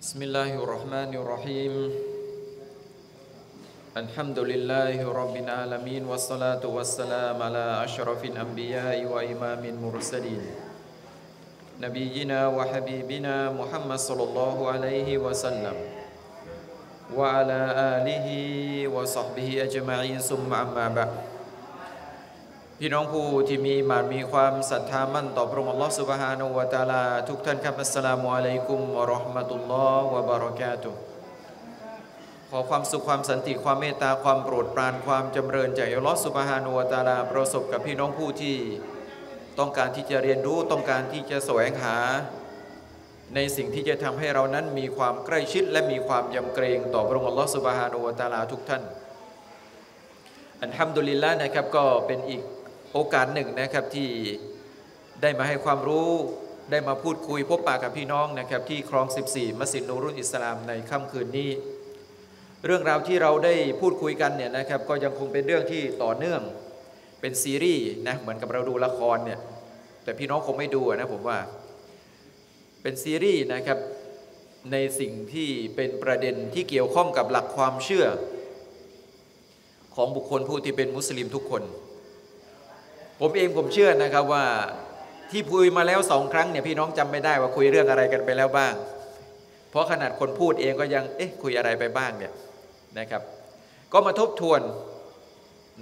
بسم الله الرحمن الرحيم الحمد لله رب العالمين والصلاة والسلام على أشرف الأنبياء وإمام المرسلين نبينا وحبيبنا محمد صلى الله عليه وسلم وعلى آله وصحبه أجمعين ثم أما بعد พี่น้องผู้ที่มีมานมีความศรัทธามั่นต่อพระองค์อัลลอฮฺสุบฮานาอะตาลาทุกท่านครับอัสสลามุอะลัยกุมวะเราะห์มะตุลลอฮ์วะบารอกาตุขอความสุขความสันติความเมตตาความโปรดปรานความจำเริญจากอัลลอฮฺสุบฮานาอะตาลาประสบกับพี่น้องผู้ที่ต้องการที่จะเรียนรู้ต้องการที่จะแสวงหา ในสิ่งที่จะทำให้เรานั้นมีความใกล้ชิดและมีความยำเกรงต่อพระองค์อัลลอฮฺสุบฮานาอะตาลาทุกท่านอันฮัมดุลิลละนะครับก็เป็นอีก โอกาสหนึ่งนะครับที่ได้มาให้ความรู้ได้มาพูดคุยพบปะกับพี่น้องนะครับที่คลอง 14 มัสยิดนูรุนอิสลามในค่ำคืนนี้ เรื่องราวที่เราได้พูดคุยกันเนี่ยนะครับก็ยังคงเป็นเรื่องที่ต่อเนื่องเป็นซีรีส์นะเหมือนกับเราดูละครเนี่ยแต่พี่น้องคงไม่ดูนะผมว่า เป็นซีรีส์นะครับในสิ่งที่เป็นประเด็นที่เกี่ยวข้องกับหลักความเชื่อ ของบุคคลผู้ที่เป็นมุสลิมทุกคน ผมเองผมเชื่อนะครับว่าที่คุยมาแล้วสองครั้งเนี่ยพี่น้องจำไม่ได้ว่าคุยเรื่องอะไรกันไปแล้วบ้าง เพราะขนาดคนพูดเองก็ยังเอ๊ะคุยอะไรไปบ้างเนี่ยนะครับ ก็มาทบทวน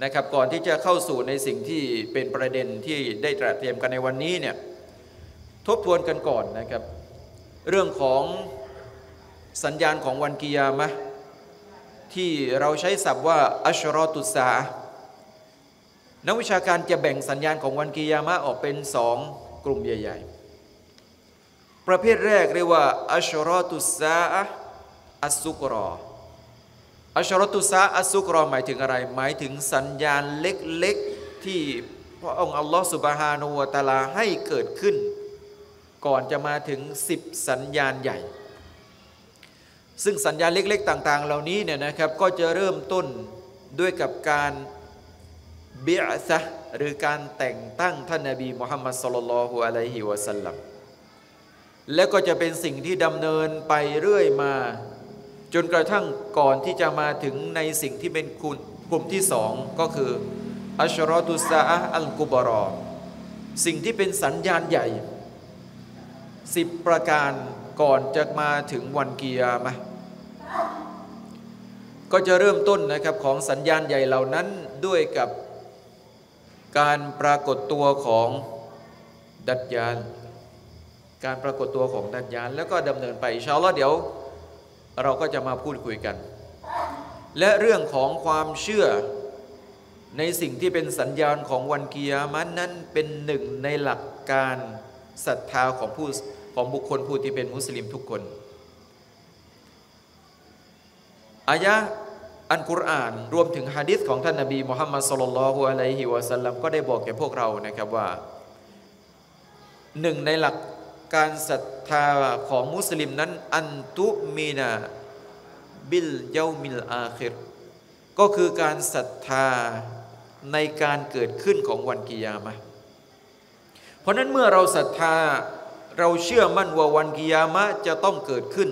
นะครับก่อนที่จะเข้าสู่ในสิ่งที่เป็นประเด็นที่ได้ตระเตรียมกันในวันนี้เนี่ยทบทวนกันก่อนนะครับ เรื่องของสัญญาณของวันกิยามะที่เราใช้ศัพท์ว่าอัชรอตุสา นักวิชาการจะแบ่งสัญญาณของวันกิยามะออกเป็นสองกลุ่มใหญ่ ๆ ประเภทแรกเรียกว่าอัชรอตุสาอัสซุกรออัชรอตุสาอัสซุกรอหมายถึงอะไร หมายถึงสัญญาณเล็ก ๆ ที่พระองค์อัลลอฮฺสุบฮานูตะลาให้เกิดขึ้น ก่อนจะมาถึงสิบสัญญาณใหญ่ ซึ่งสัญญาณเล็ก ๆ ต่าง ๆ เหล่านี้เนี่ยนะครับก็จะเริ่มต้นด้วยกับการ เบียซะหรือการแต่งตั้งท่านนบีมุฮัมมัดสุลลัลฮุอะลัยฮิวะสัลลัมและก็จะเป็นสิ่งที่ดำเนินไปเรื่อยมา จนกระทั่งก่อนที่จะมาถึงในสิ่งที่เป็นคุณกลุ่มที่สองก็คืออัชรอตุสาอัลกุบรอสิ่งที่เป็นสัญญาณใหญ่สิบประการก่อนจะมาถึงวันกิยามะก็จะเริ่มต้นนะครับของสัญญาณใหญ่เหล่านั้นด้วยกับ การปรากฏตัวของดัจญาน การปรากฏตัวของดัจญาน แล้วก็ดำเนินไปอินชาอัลลอฮ์เดี๋ยวเราก็จะมาพูดคุยกัน และเรื่องของความเชื่อในสิ่งที่เป็นสัญญาณของวันกิยามันนั้นเป็นหนึ่งในหลักการศรัทธาของผู้ของบุคคลผู้ที่เป็นมุสลิมทุกคนอายะ อันกุรอานรวมถึงฮะดิษของท่านนบีมุฮัมมัดสุลลัลฮุอะลัยฮิวะสัลลัมก็ได้บอกแก่พวกเรานะครับว่าหนึ่งในหลักการศรัทธาของมุสลิมนั้นأن تؤمن باليوم الآخرก็คือการศรัทธาในการเกิดขึ้นของวันกิยามะเพราะนั้นเมื่อเราศรัทธาเราเชื่อมั่นว่าวันกิยามะจะต้องเกิดขึ้น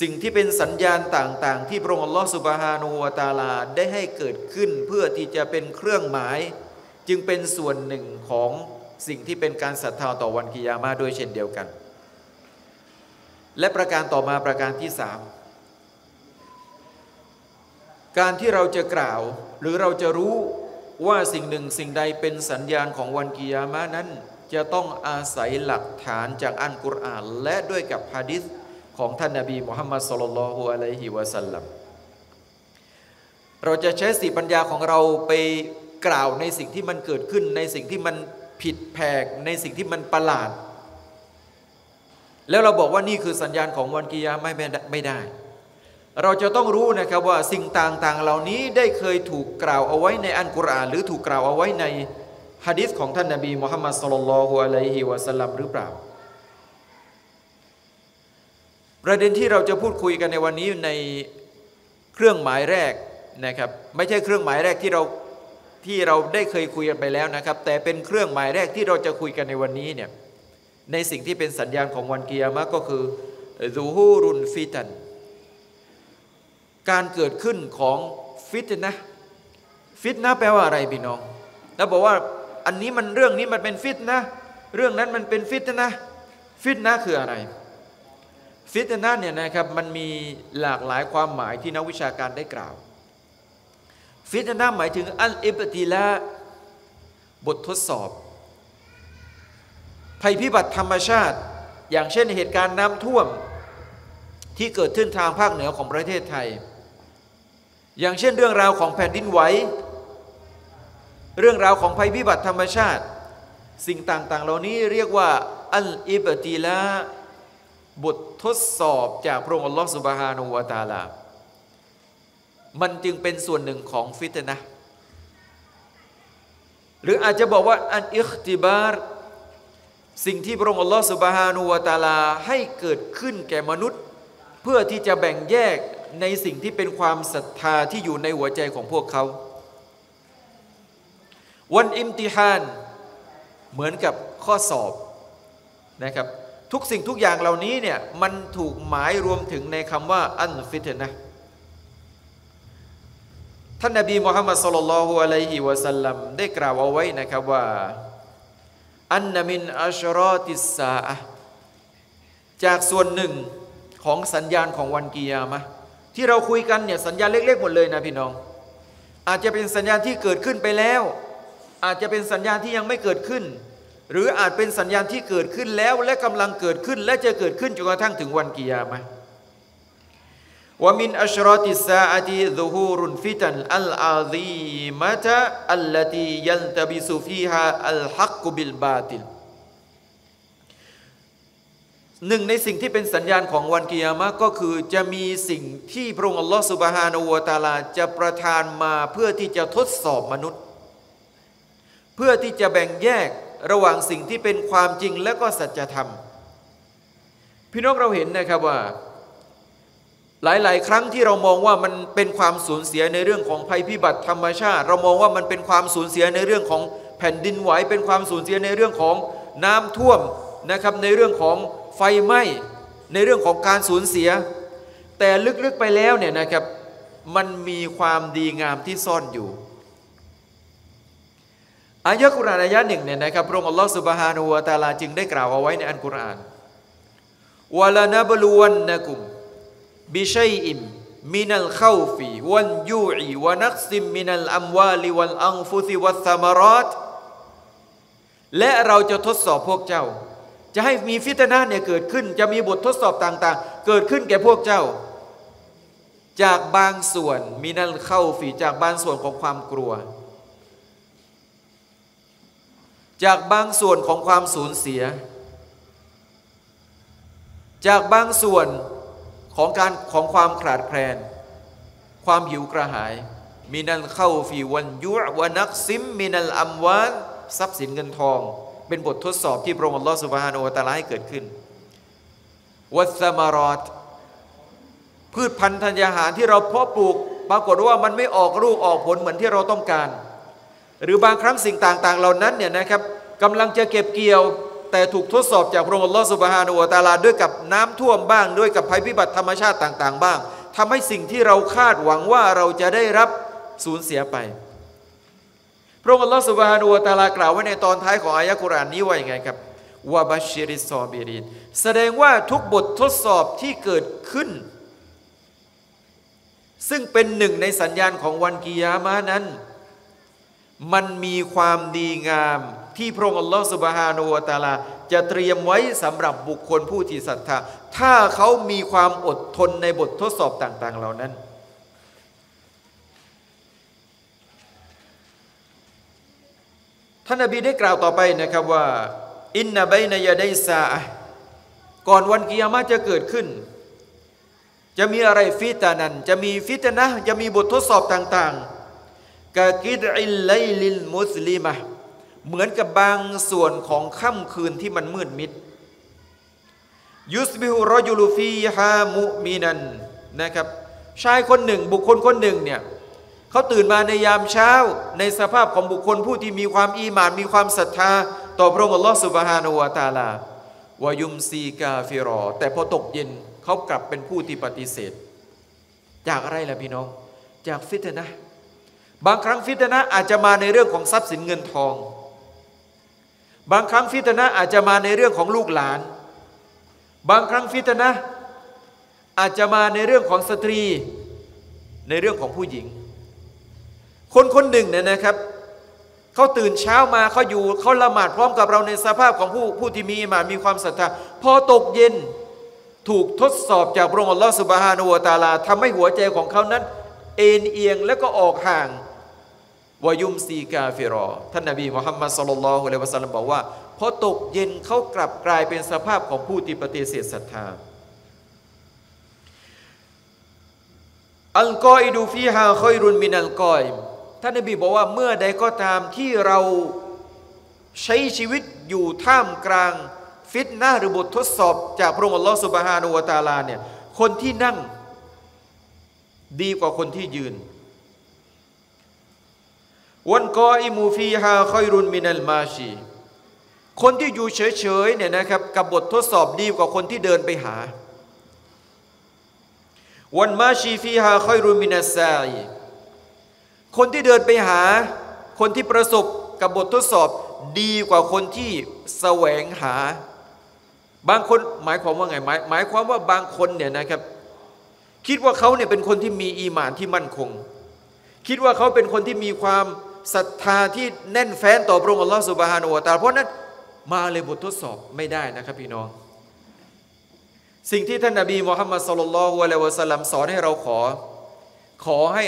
สิ่งที่เป็นสัญญาณต่างๆ ที่พระองค์อัลลอฮฺسبحانه وتعالىได้ให้เกิดขึ้นเพื่อที่จะเป็นเครื่องหมาย จึงเป็นส่วนหนึ่งของสิ่งที่เป็นการศรัทธาต่อวันกิยามะด้วยเช่นเดียวกัน และประการต่อมาประการที่สามการที่เราจะกล่าวหรือเราจะรู้ว่าสิ่งหนึ่งสิ่งใดเป็นสัญญาณของวันกิยามะนั้น จะต้องอาศัยหลักฐานจากอันกุรอาน และด้วยกับฮะดิษ ของท่านนาบีมุฮัมมัดสุลลัลฮุอะลัยฮิวะสัลลัมเราจะใช้สติปัญญาของเราไปกล่าวในสิ่งที่มันเกิดขึ้น ในสิ่งที่มันผิดแผกในสิ่งที่มันประหลาด แล้วเราบอกว่านี่คือสัญญาณของวันกิยามไม่ไม่ได้ เราจะต้องรู้นะครับว่าสิ่งต่างๆ เหล่านี้ได้เคยถูกกล่าวเอาไว้ในอันกุรอาน หรือถูกกล่าวเอาไว้ในฮะดิษของท่านนาบีมุฮัมมัดสุลลัลฮุอะลัยฮิวะสัลลัมหรือเปล่า ประเด็นที่เราจะพูดคุยกันในวันนี้ในเครื่องหมายแรกนะครับ ไม่ใช่เครื่องหมายแรกที่เราที่เราได้เคยคุยกันไปแล้วนะครับ แต่เป็นเครื่องหมายแรกที่เราจะคุยกันในวันนี้เนี่ยในสิ่งที่เป็นสัญญาณของวันกิยามะก็คือซูฮูรุนฟิตัน การเกิดขึ้นของฟิตนะฟิตนะแปลว่าอะไรพี่น้อง แล้วบอกว่าอันนี้มันเรื่องนี้มันเป็นฟิตนะ เรื่องนั้นมันเป็นฟิตนะ ฟิตนะคืออะไร ฟิตนะเนี่ยนะครับมันมีหลากหลายความหมายที่นักวิชาการได้กล่าว ฟิตนะหมายถึงอัลอิบติละบททดสอบ ภัยพิบัติธรรมชาติ อย่างเช่นเหตุการณ์น้ำท่วมที่เกิดขึ้นทางภาคเหนือของประเทศไทย อย่างเช่นเรื่องราวของแผ่นดินไหวเรื่องราวของภัยพิบัติธรรมชาติ สิ่งต่างๆ เหล่านี้เรียกว่าอัลอิบติละ บททดสอบจากพระองค์อัลลอฮฺสุบฮานูวาตาลา มันจึงเป็นส่วนหนึ่งของฟิตนะหรืออาจจะบอกว่าอันอิคติบาร์สิ่งที่พระองค์อัลลอฮฺสุบฮานูวาตาลาให้เกิดขึ้นแก่มนุษย์ เพื่อที่จะแบ่งแยกในสิ่งที่เป็นความศรัทธาที่อยู่ในหัวใจของพวกเขา วันอิมติฮาน เหมือนกับข้อสอบนะครับ ทุกสิ่งทุกอย่างเหล่านี้เนี่ยมันถูกหมายรวมถึงในคำว่าอันฟิตนะท่านนบีมุฮัมมัดสุลลัลฮุอะลัยฮิวะสัลลัมได้กล่าวเอาไว้นะครับว่าอันนมินอัชรอติสาจากส่วนหนึ่งของสัญญาณของวันกิยามะที่เราคุยกันเนี่ยสัญญาณเล็กๆหมดเลยนะพี่น้อง อาจจะเป็นสัญญาณที่เกิดขึ้นไปแล้ว อาจจะเป็นสัญญาณที่ยังไม่เกิดขึ้น หรืออาจเป็นสัญญาณที่เกิดขึ้นแล้วและกำลังเกิดขึ้น และจะเกิดขึ้นจนกระทั่งถึงวันกิยามะว่ามินอัชรอติสาอติซุฮูรุนฟิตันอัลอาซีมะตะอัลลตียันตบิสุฟีฮาอัลฮักกุบิลบาติลหนึ่งในสิ่งที่เป็นสัญญาณของวันกิยามะก็คือจะมีสิ่งที่พระองค์อัลลอฮฺสุบฮานาอูตาลาจะประทานมาเพื่อที่จะทดสอบมนุษย์ เพื่อที่จะแบ่งแยก ระหว่างสิ่งที่เป็นความจริงและก็สัจธรรม พี่น้องเราเห็นนะครับว่า หลายๆ ครั้งที่เรามองว่ามันเป็นความสูญเสียในเรื่องของภัยพิบัติธรรมชาติ เรามองว่ามันเป็นความสูญเสียในเรื่องของแผ่นดินไหวเป็นความสูญเสียในเรื่องของน้ำท่วมนะครับในเรื่องของไฟไหม้ในเรื่องของการสูญเสีย แต่ลึกๆไปแล้วเนี่ยนะครับมันมีความดีงามที่ซ่อนอยู่ อายะกุรานอายะหนึ่งเนี่ยนะครับพระองค์อัลลอฮฺسبحانه وتعالىจึงได้กล่าวเอาไว้ในอันกุรอานولنبلونكم بشيء من الخوف والجوع ونقص من الأموال والأنفس والثمراتและเราจะทดสอบพวกเจ้า จะให้มีฟิตนะเนี่ยเกิดขึ้น จะมีบททดสอบต่างๆ เกิดขึ้นแก่พวกเจ้า จากบางส่วนมินัลเข้าฝีจากบางส่วนของความกลัว จากบางส่วนของความสูญเสีย จากบางส่วนของการของความขาดแคลน ความหิวกระหาย มินัลเข้าฟีวันยุวนักซิมมินัลอัมวานทรัพย์สินเงินทอง เป็นบททดสอบที่พระองค์อัลลอฮฺสุบฮานาอัตาลาให้เกิดขึ้น วัสมารอตพืชพันธุ์ธัญญาหารที่เราเพาะปลูกปรากฏว่ามันไม่ออกลูกออกผลเหมือนที่เราต้องการ หรือบางครั้งสิ่งต่างๆ เหล่านั้นเนี่ยนะครับกำลังจะเก็บเกี่ยว แต่ถูกทดสอบจากพระองค์อัลลอฮฺสุบฮานุวตาลาด้วยกับน้ำท่วมบ้างด้วยกับภัยพิบัติธรรมชาติต่าง ๆ บ้างทำให้สิ่งที่เราคาดหวังว่าเราจะได้รับสูญเสียไป พระองค์อัลลอฮฺสุบฮานุวตาลากล่าวไว้ในตอนท้ายของอายะกุรานนี้ว่าอย่างไงครับวาบัชิริซอบิรินแสดงว่าทุกบททดสอบที่เกิดขึ้น ซึ่งเป็นหนึ่งในสัญญาณของวันกิยามานั้น มันมีความดีงามที่พระองค์อัลลอฮฺสุบฮานุวตาลา จะเตรียมไว้สำหรับบุคคลผู้ที่ศรัทธา ถ้าเขามีความอดทนในบททดสอบต่าง ๆ เหล่านั้น ท่านนบีได้กล่าวต่อไปนะครับว่า อินนาบนยาไดซาก่อนวันกิยามะจะเกิดขึ้น จะมีอะไรฟิตานัน จะมีฟิตนะ จะมีบททดสอบต่าง ๆ กากิดอิลไลลิลมุสลิมะเหมือนกับบางส่วนของค่ำคืนที่มันมืดมิด ยุสบิฮุรอยูลูฟีฮามุมีนันนะครับชายคนหนึ่งบุคคลคนหนึ่งเนี่ยเขาตื่นมาในยามเช้าในสภาพของบุคคลผู้ที่มีความอีหมานมีความศรัทธา ต่อพระองค์อัลลอฮฺสุบฮานาอูตาลาวายุมซีกาฟิรอ แต่พอตกเย็นเขากลับเป็นผู้ที่ปฏิเสธ จากอะไรล่ะพี่น้อง จากฟิตนะ บางครั้งฟิตนะอาจจะมาในเรื่องของทรัพย์สินเงินทอง บางครั้งฟิตนะอาจจะมาในเรื่องของลูกหลาน บางครั้งฟิตนะอาจจะมาในเรื่องของสตรี ในเรื่องของผู้หญิง คนคนหนึ่งเนี่ยนะครับเขาตื่นเช้ามาเขาอยู่เขาละหมาดพร้อมกับเราในสภาพของผู้ผู้ที่มีมามีความศรัทธาพอตกเย็นถูกทดสอบจากพระองค์อัลลอฮฺสุบฮานุวตาลาทำให้หัวใจของเขานั้น เอ็นเอียงและก็ออกห่าง วายุมซีกาฟิรอ ท่านนบีมุฮัมมัดสุลลัลฮุอะลัยวะสัลลัมบอกว่าพอตกเย็นเขากลับกลายเป็นสภาพของผู้ที่ปฏิเสธศรัทธาอัลกออิดูฟีฮาคอยรุนมินัลกอยท่านนบีบอกว่าเมื่อใดก็ตามที่เราใช้ชีวิตอยู่ท่ามกลาง ฟิตนาหรือบททดสอบ จากพระองค์อัลลอฮฺสุบฮานุวาตาลาเนี่ยคนที่นั่งดีกว่าคนที่ยืน วันกออิมูฟีฮาคอยรุนมินัลมาชี คนที่อยู่เฉยๆเนี่ยนะครับกับบททดสอบดีกว่าคนที่เดินไปหา วันมาชีฟีฮาคอยรุนมินัสซาคนที่เดินไปหา คนที่ประสบกับบททดสอบดีกว่าคนที่แสวงหา บางคนหมายความว่าไงหมายหมายความว่าบางคนเนี่ยนะครับ คิดว่าเขาเนี่ยเป็นคนที่มีอีหมานที่มั่นคง คิดว่าเขาเป็นคนที่มีความ ศรัทธาที่แน่นแฟ้นต่อพระองค์อัลลอฮฺสุบฮานอัลตาเพราะนั้นมาเลยบททดสอบไม่ได้นะครับพี่น้อง สิ่งที่ท่านนาบีมุฮัมมัดสุลลัลฮุอะลัยวะสัลลัมสอนให้เราขอ ขอให้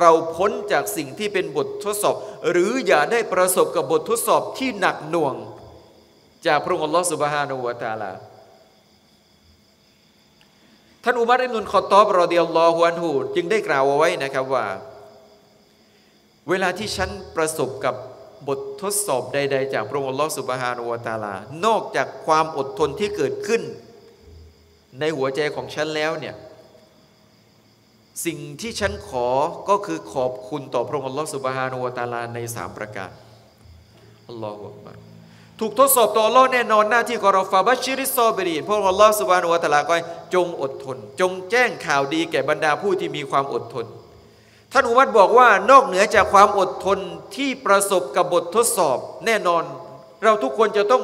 เราพ้นจากสิ่งที่เป็นบททดสอบ หรืออย่าได้ประสบกับบททดสอบที่หนักหน่วง จากพระองค์อัลลอฮฺสุบฮานอูตาลาท่านอุมัรอินุนคอตอบรอเดียลลอฮุอันฮูจึงได้กล่าวเอาไว้นะครับว่า เวลาที่ฉันประสบกับบททดสอบใด ๆ จากพระองค์ลอสุบฮานาอูตาลา นอกจากความอดทนที่เกิดขึ้น ในหัวใจของฉันแล้วเนี่ยสิ่งที่ฉันขอก็คือขอบคุณต่อพระองค์ลอสุบฮานุวตาลาในสามประการอัลลอฮฺอักบารถูกทดสอบต่ออัลลอฮ์แน่นอนหน้าที่ของเราฟาบัชชิริซอบรีนพระองค์ลอสุบฮานุวตาลาก็จงอดทน จงแจ้งข่าวดีแก่บรรดาผู้ที่มีความอดทน ท่านอุมัตบอกว่านอกเหนือจากความอดทนที่ประสบกับบททดสอบแน่นอน เราทุกคนจะต้อง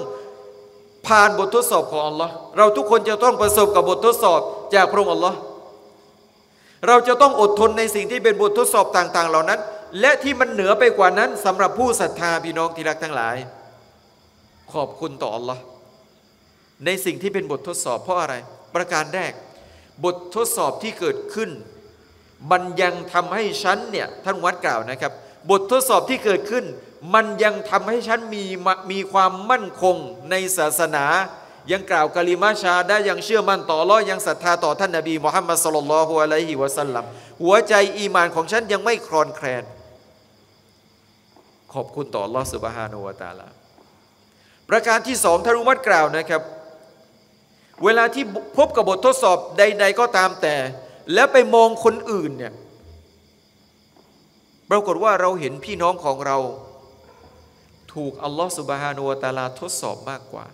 ผ่านบททดสอบของอัลลอฮ์เราทุกคนจะต้องประสบกับบททดสอบจากพระองค์อัลลอฮ์เราจะต้องอดทนในสิ่งที่เป็นบททดสอบต่าง ๆ เหล่านั้น และที่มันเหนือไปกว่านั้นสำหรับผู้ศรัทธาพี่น้องที่รักทั้งหลาย ขอบคุณต่ออัลลอฮ์ในสิ่งที่เป็นบททดสอบเพราะอะไร ประการแรก บททดสอบที่เกิดขึ้น มันยังทำให้ฉันเนี่ยท่านวัดกล่าวนะครับ บททดสอบที่เกิดขึ้น มันยังทำให้ฉันมีมีความมั่นคงในศาสนา ยังกล่าวกะลิมาชาได้ยังเชื่อมั่นต่อรอยังศรัทธาต่อท่านนบีมุฮัมมัดสุลลัลฮุอะลัยฮิวะสัลลัมหัวใจอีมานของฉันยังไม่คลอนแคลน ขอบคุณต่อลอสุบฮานุวะตาลาประการที่สองท่านอุมัดกล่าวนะครับ เวลาที่พบกับบททดสอบใด ๆ ก็ตามแต่ แล้วไปมองคนอื่นเนี่ยปรากฏว่าเราเห็นพี่น้องของเรา ถูกอัลลอฮฺสุบฮานุวตาลาทดสอบมากกว่า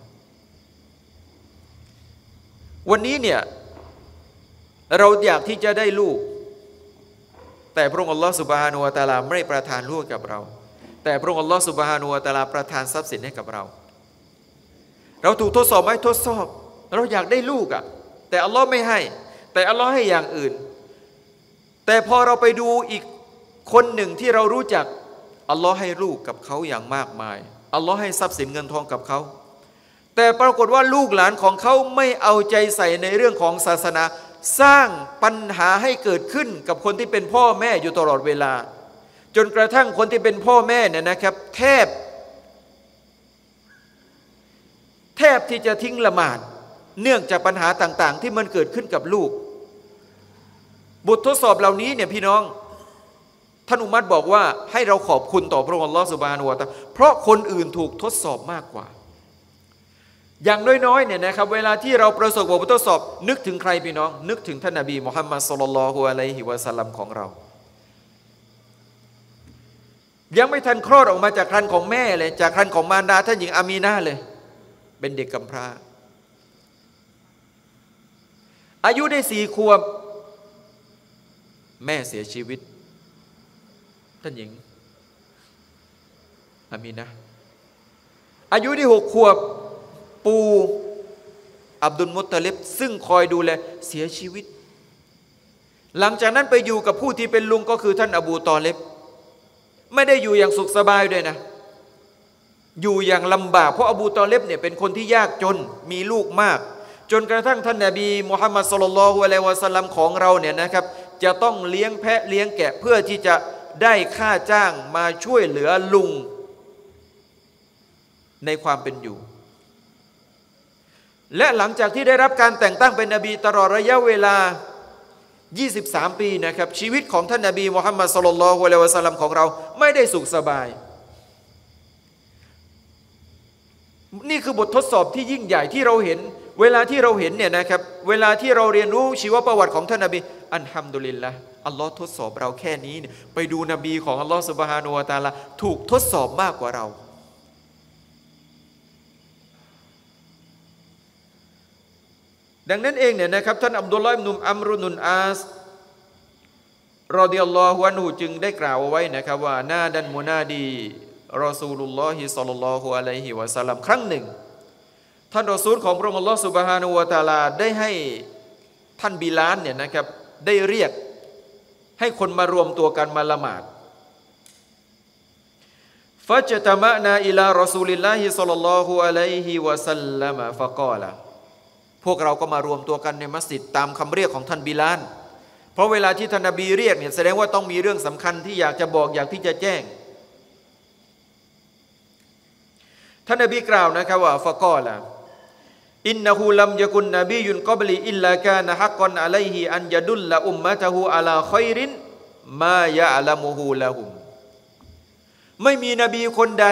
วันนี้เนี่ยเราอยากที่จะได้ลูก แต่พระองค์อัลลอฮฺสุบฮานุวตาลาไม่ประทานลูกกับเรา แต่พระองค์อัลลอฮฺสุบฮานุวตาลาประทานทรัพย์สินให้กับเรา เราถูกทดสอบไหมทดสอบ เราอยากได้ลูกอะ่ะแต่อัลลอฮ์ไม่ให้ แต่อัลลอฮ์ให้อย่างอื่น แต่พอเราไปดูอีกคนหนึ่งที่เรารู้จักอัลลอฮ์ให้ลูกกับเขาอย่างมากมายอัลลอฮ์ให้ทรัพย์สินเงินทองกับเขา แต่ปรากฏว่าลูกหลานของเขาไม่เอาใจใส่ในเรื่องของศาสนา สร้างปัญหาให้เกิดขึ้นกับคนที่เป็นพ่อแม่อยู่ตลอดเวลา จนกระทั่งคนที่เป็นพ่อแม่เนี่ยนะครับ แทบ แทบที่จะทิ้งละหมาดเนื่องจากปัญหาต่างๆ ที่มันเกิดขึ้นกับลูก บททดสอบเหล่านี้เนี่ยพี่น้อง ท่านอุมัตบอกว่าให้เราขอบคุณต่อพระองค์ลอสุบานุวาตาเพราะคนอื่นถูกทดสอบมากกว่า อย่างน้อยๆเนี่ยนะครับ เวลาที่เราประสบบททดสอบ นึกถึงใครพี่น้อง นึกถึงท่านนบีมุฮัมมัดสุลลัลฮุอะลัยฮิวะสัลลัมของเรา ยังไม่ทันคลอดออกมาจากครันของแม่เลย จากครันของมารดาท่านหญิงอามีนาเลย เป็นเด็กกำพร้าอายุได้สี่ขวบ แม่เสียชีวิต ท่านหญิงอามีนะ อายุที่หกขวบ ปู อับดุลมุตตลิบซึ่งคอยดูแลเสียชีวิต หลังจากนั้นไปอยู่กับผู้ที่เป็นลุงก็คือท่านอบูตอเลบไม่ได้อยู่อย่างสุขสบายด้วยนะ อยู่อย่างลำบาก เพราะอบูตอเลบเนี่ยเป็นคนที่ยากจนมีลูกมาก จนกระทั่งท่านนาบีมุฮัมมัดสุลลัลฮุอะลัยวะสัลลัมของเราเนี่ยนะครับ จะต้องเลี้ยงแพะเลี้ยงแกะเพื่อที่จะได้ค่าจ้างมาช่วยเหลือลุง ในความเป็นอยู่ และหลังจากที่ได้รับการแต่งตั้งเป็นนบีตลอดระยะเวลา 23 ปีนะครับชีวิตของท่านนาบีมุฮัมมัดสุลลัลฮุอะลัยวะสัลลัมของเราไม่ได้สุขสบาย นี่คือบททดสอบที่ยิ่งใหญ่ที่เราเห็น เวลาที่เราเห็นเนี่ยนะครับเวลาที่เราเรียนรู้ชีวประวัติของท่านนาบี อันฮัมดุลิลละอัลลอฮ์ทดสอบเราแค่นี้ไปดูนบีของอัลลอฮ์สุบฮานุวาตาละถูกทดสอบมากกว่าเรา ดังนั้นเองเนี่ยนะครับท่านอับดุลลอฮ์นุมอัมรุนุนอาสรอดิยัลลอฮุอันหูจึงได้กล่าวเอาไว้นะครับว่าنادى منادي رسول الله صلى الله عليه وسلمครั้งหนึ่ง ท่านรอซูลของพระองค์อัลลอฮ์سبحانه وتعالىได้ให้ท่านบิลาลเนี่ยนะครับ ได้เรียกให้คนมารวมตัวกันมาละหมาดفاجتمعنا إلى رسول الله صلى الله عليه وسلم فقالพวกเราก็มารวมตัวกันในมัสยิดตามคำเรียกของท่านบิลาน เพราะเวลาที่ท่านนบีเรียกเนี่ยแสดงว่าต้องมีเรื่องสำคัญที่อยากจะบอกอยากที่จะแจ้ง ท่านนบีกล่าวนะครับว่าฟะกอละ อินนหูลัมยกุนนบียุนกบลีอิลลากานะฮักกอนอะลัยฮิอันยดุลละอุมมะตะฮูอะลาคอยรินมายะละมุฮูละหุมไม่มีนบีคนใด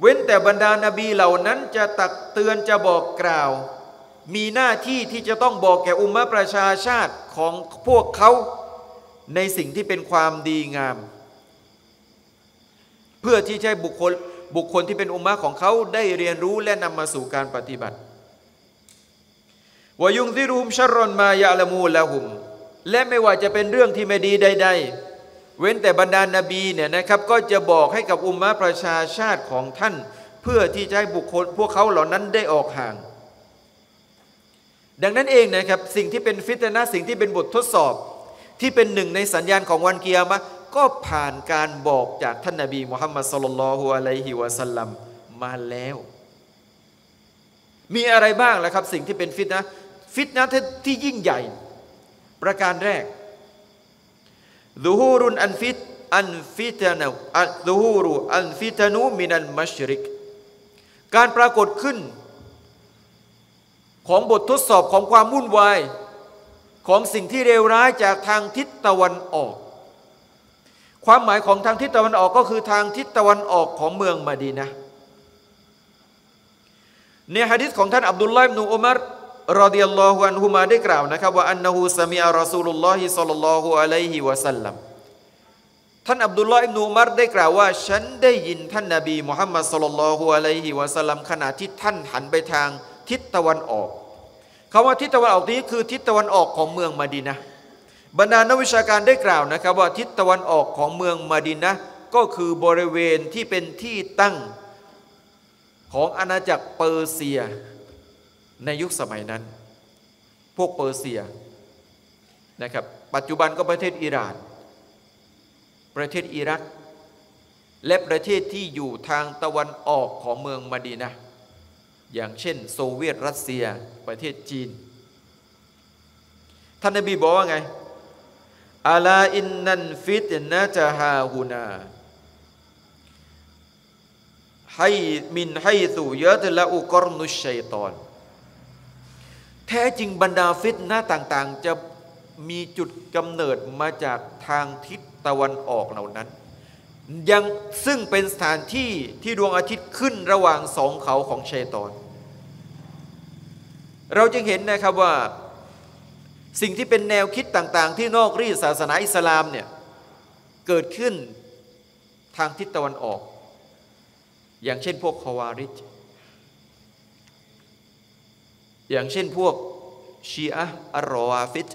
เว้นแต่บรรดานาบีเหล่านั้นจะตักเตือนจะบอกกล่าว มีหน้าที่ที่จะต้องบอกแก่อุมมะประชาชาติของพวกเขาในสิ่งที่เป็นความดีงาม เพื่อที่จะบุคคล บุคคลที่เป็นอุมมะของเขาได้เรียนรู้และนำมาสู่การปฏิบัติวายุงซิรุมชรอนมายาละมูละหุม และไม่ว่าจะเป็นเรื่องที่ไม่ดีใด ๆ เว้นแต่บรรดานาบีเนี่ยนะครับ ก็จะบอกให้กับอุมมะประชาชาติของท่าน เพื่อที่จะให้บุคคลพวกเขาเหล่านั้นได้ออกห่าง ดังนั้นเองนะครับสิ่งที่เป็นฟิตนะสิ่งที่เป็นบททดสอบ ที่เป็นหนึ่งในสัญญาณของวันเกียร์มะ ก็ผ่านการบอกจากท่านนาบีมุฮัมมัดสุลลัลฮุอะลัยฮิวะสัลลัมมาแล้ว มีอะไรบ้างล่ะครับ สิ่งที่เป็นฟิตนะฟิตนะที่ยิ่งใหญ่ ประการแรกดูฮูรุนอันฟิตอันฟิตนูดูฮูรุอันฟิตนูมินันมัชริก การปรากฏขึ้น ของบททดสอบของความวุ่นวาย ของสิ่งที่เลวร้ายจากทางทิศตะวันออก ความหมายของทางทิศตะวันออกก็คือทางทิศตะวันออกของเมืองมาดีนะในฮะดิษของท่านอับดุลลาห์อิบนุอุมัรรอดิยัลลอฮุอันฮุมาได้กล่าวนะครับว่าอันนหูสมีอัลรอซูลุลลอฮิศ็อลลัลลอฮุอะลัยฮิวะสัลลัมท่านอับดุลลาห์อิบนุอุมัรได้กล่าวว่า ฉันได้ยินท่านนบีมุฮัมมัดศ็อลลัลลอฮุอะลัยฮิวะสัลลัมขณะที่ท่านหันไปทางทิศตะวันออกคำว่าทิศตะวันออกนี้คือทิศตะวันออกของเมืองมาดีนะ บรรดานักวิชาการได้กล่าวนะครับว่าทิศตะวันออกของเมืองมาดินนะก็คือบริเวณที่เป็นที่ตั้งของอาณาจักรเปอร์เซีย ในยุคสมัยนั้น พวกเปอร์เซียนะครับปัจจุบันก็ประเทศอิหร่าน ประเทศอิรัก และประเทศที่อยู่ทางตะวันออกของเมืองมาดีนะอย่างเช่น โซเวียตรัสเซียประเทศจีน ท่านนบีบอกว่าไง อาลาอินนันฟิตนะจะฮาฮูนาให้มินให้สู่เยอะละอุกรนุชัยตอน แท้จริงบรรดาฟิตนะต่างๆ จะมีจุดกำเนิดมาจากทางทิศตะวันออกเหล่านั้น ยังซึ่งเป็นสถานที่ที่ดวงอาทิตย์ขึ้นระหว่างสองเขาของชัยตอน เราจึงเห็นนะครับว่า สิ่งที่เป็นแนวคิดต่างๆ ที่นอกรีศาสนาอิสลามเนี่ยเกิดขึ้นทางทิศตะวันออก อย่างเช่นพวกคาวาริจอย่างเช่นพวกชีอะอัรรอฟิต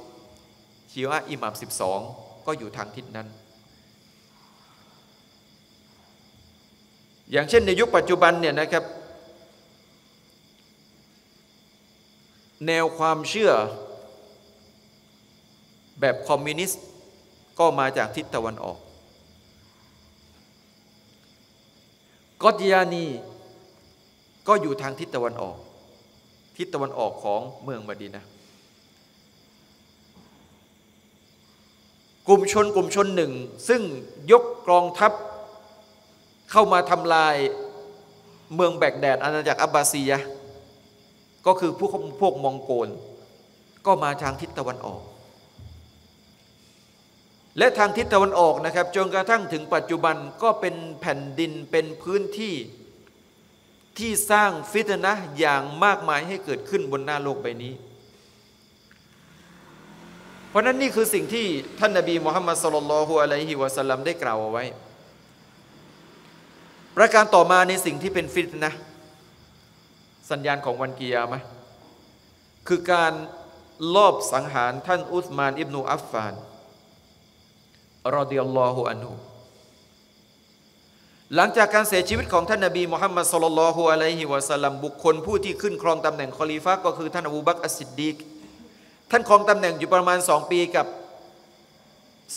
ชีอะอิหมัมสิบสองก็อยู่ทางทิศนั้น อย่างเช่นในยุคปัจจุบันเนี่ยนะครับ แนวความเชื่อ แบบคอมมิวนิสต์ก็มาจากทิศตะวันออกกอตยานีก็อยู่ทางทิศตะวันออก ทิศตะวันออกของเมืองมดีนะ กลุ่มชนกลุ่มชนหนึ่ง ซึ่งยกกองทัพเข้ามาทำลายเมืองแบกแดดอาณาจักรอับบาซียะก็คือพวกพวกมองโกล ก็มาทางทิศตะวันออก และทางทิศตะวันออกนะครับจนกระทั่งถึงปัจจุบันก็เป็นแผ่นดินเป็นพื้นที่ที่สร้างฟิตนะอย่างมากมายให้เกิดขึ้นบนหน้าโลกใบนี้ เพราะนั้นนี่คือสิ่งที่ท่านนบีมุฮัมมัดสุลลัลฮุอะลัยฮิวะสัลลัมได้กล่าวเอาไว้ ประการต่อมาในสิ่งที่เป็นฟิตนะสัญญาณของวันกิยามะคือการลอบสังหารท่านอุสมานอิบนูอัฟฟาน رضي الله عنهหลังจากการเสียชีวิตของท่านนบีมุฮัมมัดصلى الله عليه وسلمบุคคลผู้ที่ขึ้นครองตำแหน่งคอลีฟะก็คือท่านอบูบักอัสซิดดีกท่านครองตำแหน่งอยู่ประมาณสองปีกับ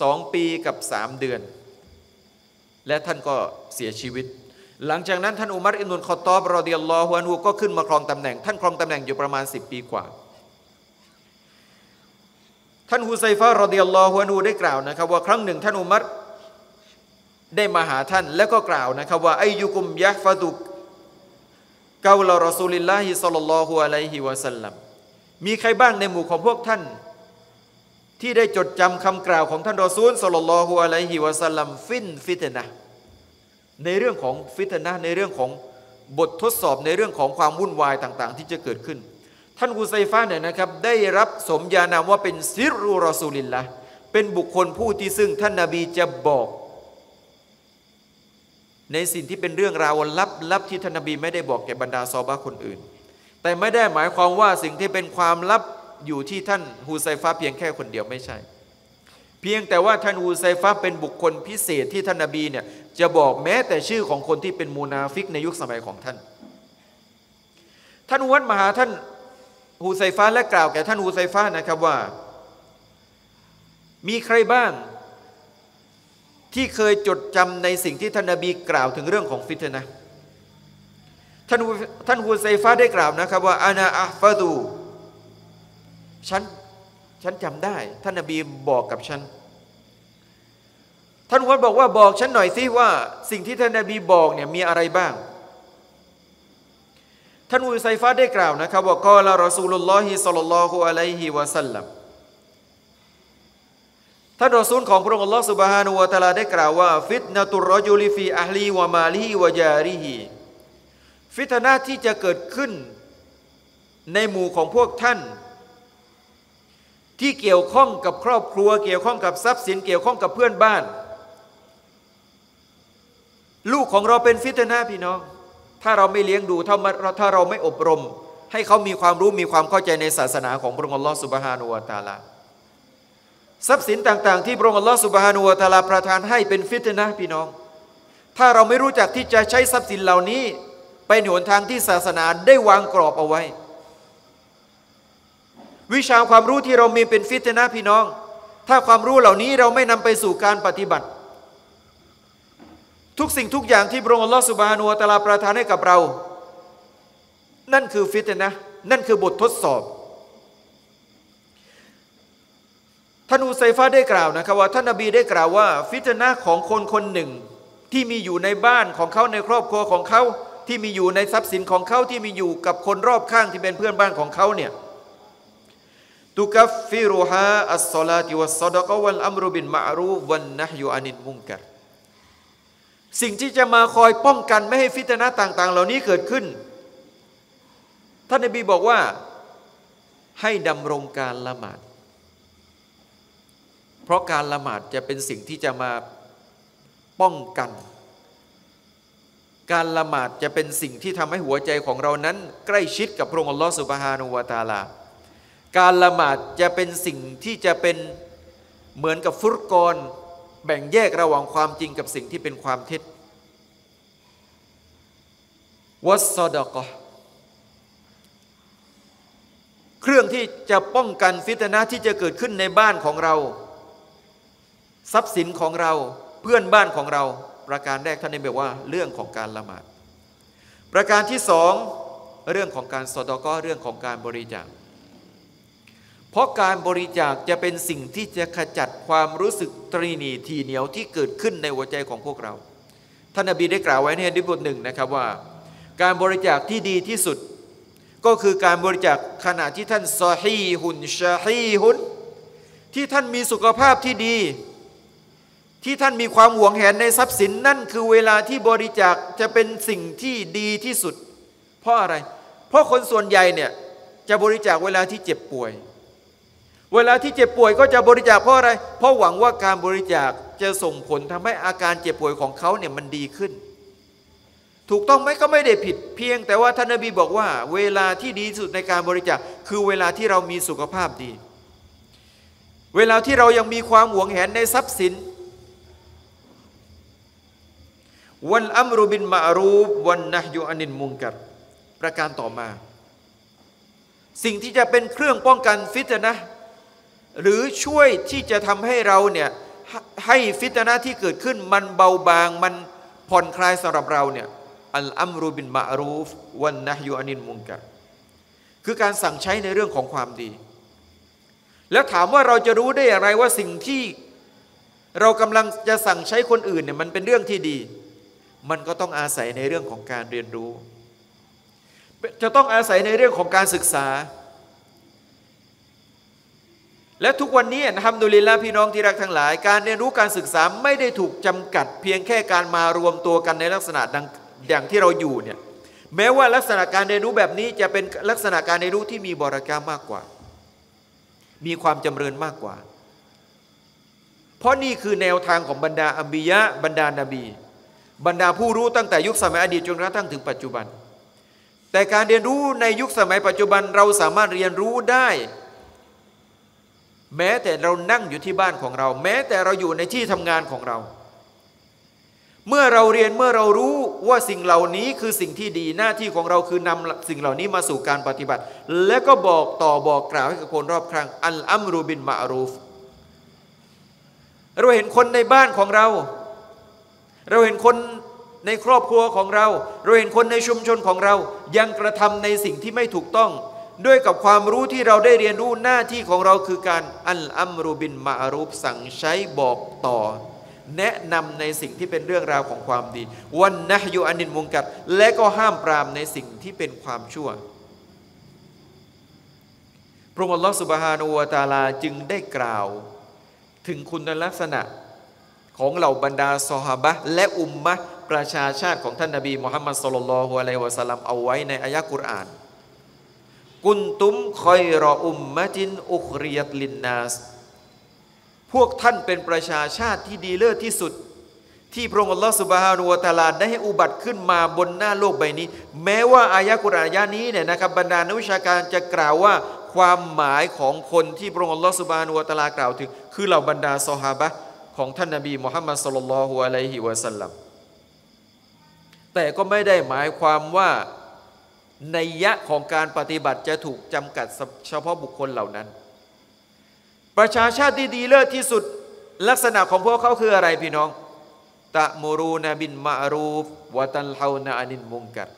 สองปีกับสามเดือน และท่านก็เสียชีวิต หลังจากนั้นท่านอุมัรอินุนคอตอบรอดิยัลลอฮุอันฮุก็ขึ้นมาครองตำแหน่ง ท่านครองตำแหน่งอยู่ประมาณสิบปีกว่า ท่านฮุไซฟารอดิยัลลอฮุอันฮุได้กล่าวนะครับ ว่าครั้งหนึ่งท่านอุมัรได้มาหาท่านแล้วก็กล่าวนะครับ ว่าไอยุกุมยะฟาตุกกาลารอซูลิลลาฮิสัลลัลลอฮุอะลัยฮิวะสัลลัมมีใครบ้างในหมู่ของพวกท่าน ที่ได้จดจำคำกล่าวของท่านรอซูลصلى الله عليه وسلم في الفتنةในเรื่องของฟิตนะในเรื่องของบททดสอบในเรื่องของความวุ่นวายต่าง ๆ ที่จะเกิดขึ้น ท่านฮุไซฟะเนี่ยนะครับ ได้รับสมญานามว่าเป็นسر رسول اللهเป็นบุคคลผู้ที่ซึ่งท่านนาบีจะบอก ในสิ่งที่เป็นเรื่องราวลับลับที่ท่านนบีไม่ได้บอกแก่บรรดาซอฮาบะคนอื่น แต่ไม่ได้หมายความว่าสิ่งที่เป็นความลับอยู่ที่ท่านฮูไซฟ้าเพียงแค่คนเดียวไม่ใช่ เพียงแต่ว่าท่านฮูไซฟ้าเป็นบุคคลพิเศษที่ท่านนบีเนี่ยจะบอกแม้แต่ชื่อของคนที่เป็นมูนาฟิกในยุคสมัยของท่าน ท่านอุวัตมหาท่าน ฮูไซฟ้าและกล่าวแก่ท่านฮูไซฟ้านะครับว่า มีใครบ้างที่เคยจดจำในสิ่งที่ท่านนบีกล่าวถึงเรื่องของฟิตนะท่านท่านฮุไซฟาได้กล่าวนะครับว่าأنا أحفظهฉันฉันจำได้ ท่านนบีบอกกับฉันท่านอุมัรบอกว่าบอกฉันหน่อยสิว่า สิ่งที่ท่านนบีบอกเนี่ยมีอะไรบ้าง ท่านฮุไซฟาได้กล่าวนะครับว่าقال رسول الله صلى الله عليه وسلمท่านรอซูลของพระองค์อัลลอฮฺسبحانه وتعالىได้กล่าวว่า فتنة الرجل في أهله وماله وجارهฟิตนาที่จะเกิดขึ้น ในหมู่ของพวกท่าน ที่เกี่ยวข้องกับครอบครัว เกี่ยวข้องกับทรัพย์สินเกี่ยวข้องกับเพื่อนบ้าน ลูกของเราเป็นฟิตนาพี่น้อง ถ้าเราไม่เลี้ยงดูถ้าถ้าเราไม่อบรม ให้เขามีความรู้มีความเข้าใจในศาสนาของพระองค์ลอสุบฮานุวตาลาทรัพย์สินต่างๆ ที่พระองค์ลอสุบฮานุวตาลาประทานให้เป็นฟิตนะพี่น้อง ถ้าเราไม่รู้จักที่จะใช้ทรัพย์สินเหล่านี้ ไปหนทางที่ศาสนาได้วางกรอบเอาไว้ วิชาความรู้ที่เรามีเป็นฟิตนะพี่น้อง ถ้าความรู้เหล่านี้เราไม่นำไปสู่การปฏิบัติ ทุกสิ่งทุกอย่างที่พระองค์อัลลอฮฺสุบานุวตาลาประทานให้กับเรา นั่นคือฟิตนะ นั่นคือบททดสอบท่านอุไซฟาได้กล่าวนะครับว่าท่านนบีได้กล่าวว่า ฟิตนะของคนคนหนึ่ง ที่มีอยู่ในบ้านของเขาในครอบครัวของเขาที่มีอยู่ในทรัพย์สินของเขาที่มีอยู่กับคนรอบข้างที่เป็นเพื่อนบ้านของเขาเนี่ยตุกัฟฟิรุฮาอัสซาลาติวัสซดะกวัลอัมรุบินมารูวันนะยูอานินมุงกัร สิ่งที่จะมาคอยป้องกันไม่ให้ฟิตนะต่าง ๆ เหล่านี้เกิดขึ้น ท่านนบีบอกว่าให้ดำรงการละหมาด เพราะการละหมาดจะเป็นสิ่งที่จะมาป้องกัน การละหมาดจะเป็นสิ่งที่ทำให้หัวใจของเรานั้น ใกล้ชิดกับพระองค์อัลลอฮฺสุบฮานุวาตาลา การละหมาดจะเป็นสิ่งที่จะเป็นเหมือนกับฟุตกร แบ่งแยกระหว่างความจริงกับสิ่งที่เป็นความเท็จวัสดกเครื่องที่จะป้องกันฟิตนะที่จะเกิดขึ้นในบ้านของเรา ทรัพย์สินของเราเพื่อนบ้านของเรา ประการแรกท่านได้บอกว่าเรื่องของการละหมาด ประการที่สองเรื่องของการสดก็เรื่องของการบริจาค เพราะการบริจาคจะเป็นสิ่งที่จะขจัดความรู้สึกตรีนีทีเหนียวที่เกิดขึ้นในหัวใจของพวกเรา ท่านอบีได้กล่าวไว้ในดิบทหนึ่งนะครับว่า การบริจาคที่ดีที่สุด ก็คือการบริจาคขณะที่ท่านซอฮีฮุนชาฮีฮุนที่ท่านมีสุขภาพที่ดี ที่ท่านมีความหวงแหนในทรัพย์สินนั่นคือเวลาที่บริจาคจะเป็นสิ่งที่ดีที่สุด เพราะอะไร เพราะคนส่วนใหญ่เนี่ยจะบริจาคเวลาที่เจ็บป่วย เวลาที่เจ็บป่วยก็จะบริจาคเพราะอะไร เพราะหวังว่าการบริจาคจะส่งผลทำให้อาการเจ็บป่วยของเขาเนี่ยมันดีขึ้น ถูกต้องไหมก็ไม่ได้ผิด เพียงแต่ว่าท่านนบีบอกว่า เวลาที่ดีสุดในการบริจาคคือเวลาที่เรามีสุขภาพดี เวลาที่เรายังมีความหวงแหนในทรัพย์สิน วันอัมรุบินมารูบวันนะยูอานินมุงกัดประการต่อมา สิ่งที่จะเป็นเครื่องป้องกันฟิตนะ หรือช่วยที่จะทำให้เราเนี่ยให้ฟิตนะที่เกิดขึ้นมันเบาบางมันผ่อนคลายสำหรับเราเนี่ยอัลอัมรุบินมารูฟวันนะยูอานินมุงกะคือการสั่งใช้ในเรื่องของความดี แล้วถามว่าเราจะรู้ได้อย่างไรว่าสิ่งที่เรากำลังจะสั่งใช้คนอื่นเนี่ยมันเป็นเรื่องที่ดี มันก็ต้องอาศัยในเรื่องของการเรียนรู้ จะต้องอาศัยในเรื่องของการศึกษา และทุกวันนี้นะฮัมดุลิลละพี่น้องที่รักทั้งหลาย การเรียนรู้การศึกษาไม่ได้ถูกจำกัด เพียงแค่การมารวมตัวกันในลักษณะดังอย่างที่เราอยู่เนี่ยแม้ว่าลักษณะการเรียนรู้แบบนี้จะเป็นลักษณะการเรียนรู้ที่มีบริการมากกว่า มีความจำเริญมากกว่า เพราะนี่คือแนวทางของบรรดาอัมบียะบรรดานาบี บรรดาผู้รู้ตั้งแต่ยุคสมัยอดีตจนกระทั่งถึงปัจจุบัน แต่การเรียนรู้ในยุคสมัยปัจจุบันเราสามารถเรียนรู้ได้ แม้แต่เรานั่งอยู่ที่บ้านของเรา แม้แต่เราอยู่ในที่ทำงานของเรา เมื่อเราเรียนเมื่อเรารู้ว่าสิ่งเหล่านี้คือสิ่งที่ดีหน้าที่ของเราคือนำสิ่งเหล่านี้มาสู่การปฏิบัติ และก็บอกต่อบอกกล่าวให้กับคนรอบข้างอัลอัมรูบินมารูฟเราเห็นคนในบ้านของเรา เราเห็นคนในครอบครัวของเรา เราเห็นคนในชุมชนของเรา ยังกระทำในสิ่งที่ไม่ถูกต้อง ด้วยกับความรู้ที่เราได้เรียนรู้หน้าที่ของเราคือการอัลอัมรูบินมารูฟสั่งใช้บอกต่อ แนะนำในสิ่งที่เป็นเรื่องราวของความดี วันนะยูอานินมุงกัด และก็ห้ามปรามในสิ่งที่เป็นความชั่ว พระองค์อัลลอฮฺสุบฮานูวาตาลาจึงได้กล่าว ถึงคุณลักษณะของเหล่าบรรดาซอฮาบะและอุมมะประชาชาติของท่านนาบีมุฮัมมัดสุลลัลฮุอะลัยวะสัลลัมเอาไว้ในอายะกุรอาน กุนตุมคอยรออุมมะจินอุครียตลินนัสพวกท่านเป็นประชาชาติที่ดีเลิศที่สุด ที่พระองค์อัลลอฮฺสุบฮานุวะตาลาได้ให้อุบัติขึ้นมาบนหน้าโลกใบนี้ แม้ว่าอายะกุรอานยานี้เนี่ยนะครับบรรดานักวิชาการจะกล่าวว่าความหมายของคนที่พระองค์อัลลอฮฺสุบฮานุวะตาลากล่าวถึง คือเหล่าบรรดาซอฮาบะของท่านนบีมุฮัมมัดสุลลัลฮุอะลัยฮิวะสัลลัมแต่ก็ไม่ได้หมายความว่า ในยะของการปฏิบัติจะถูกจำกัดเฉพาะบุคคลเหล่านั้น ประชาชาติที่ดีเลิศที่สุดลักษณะของพวกเขาคืออะไรพี่น้องตะมูรูนบินมารูฟวะตันเฮานาอนินมุงกัด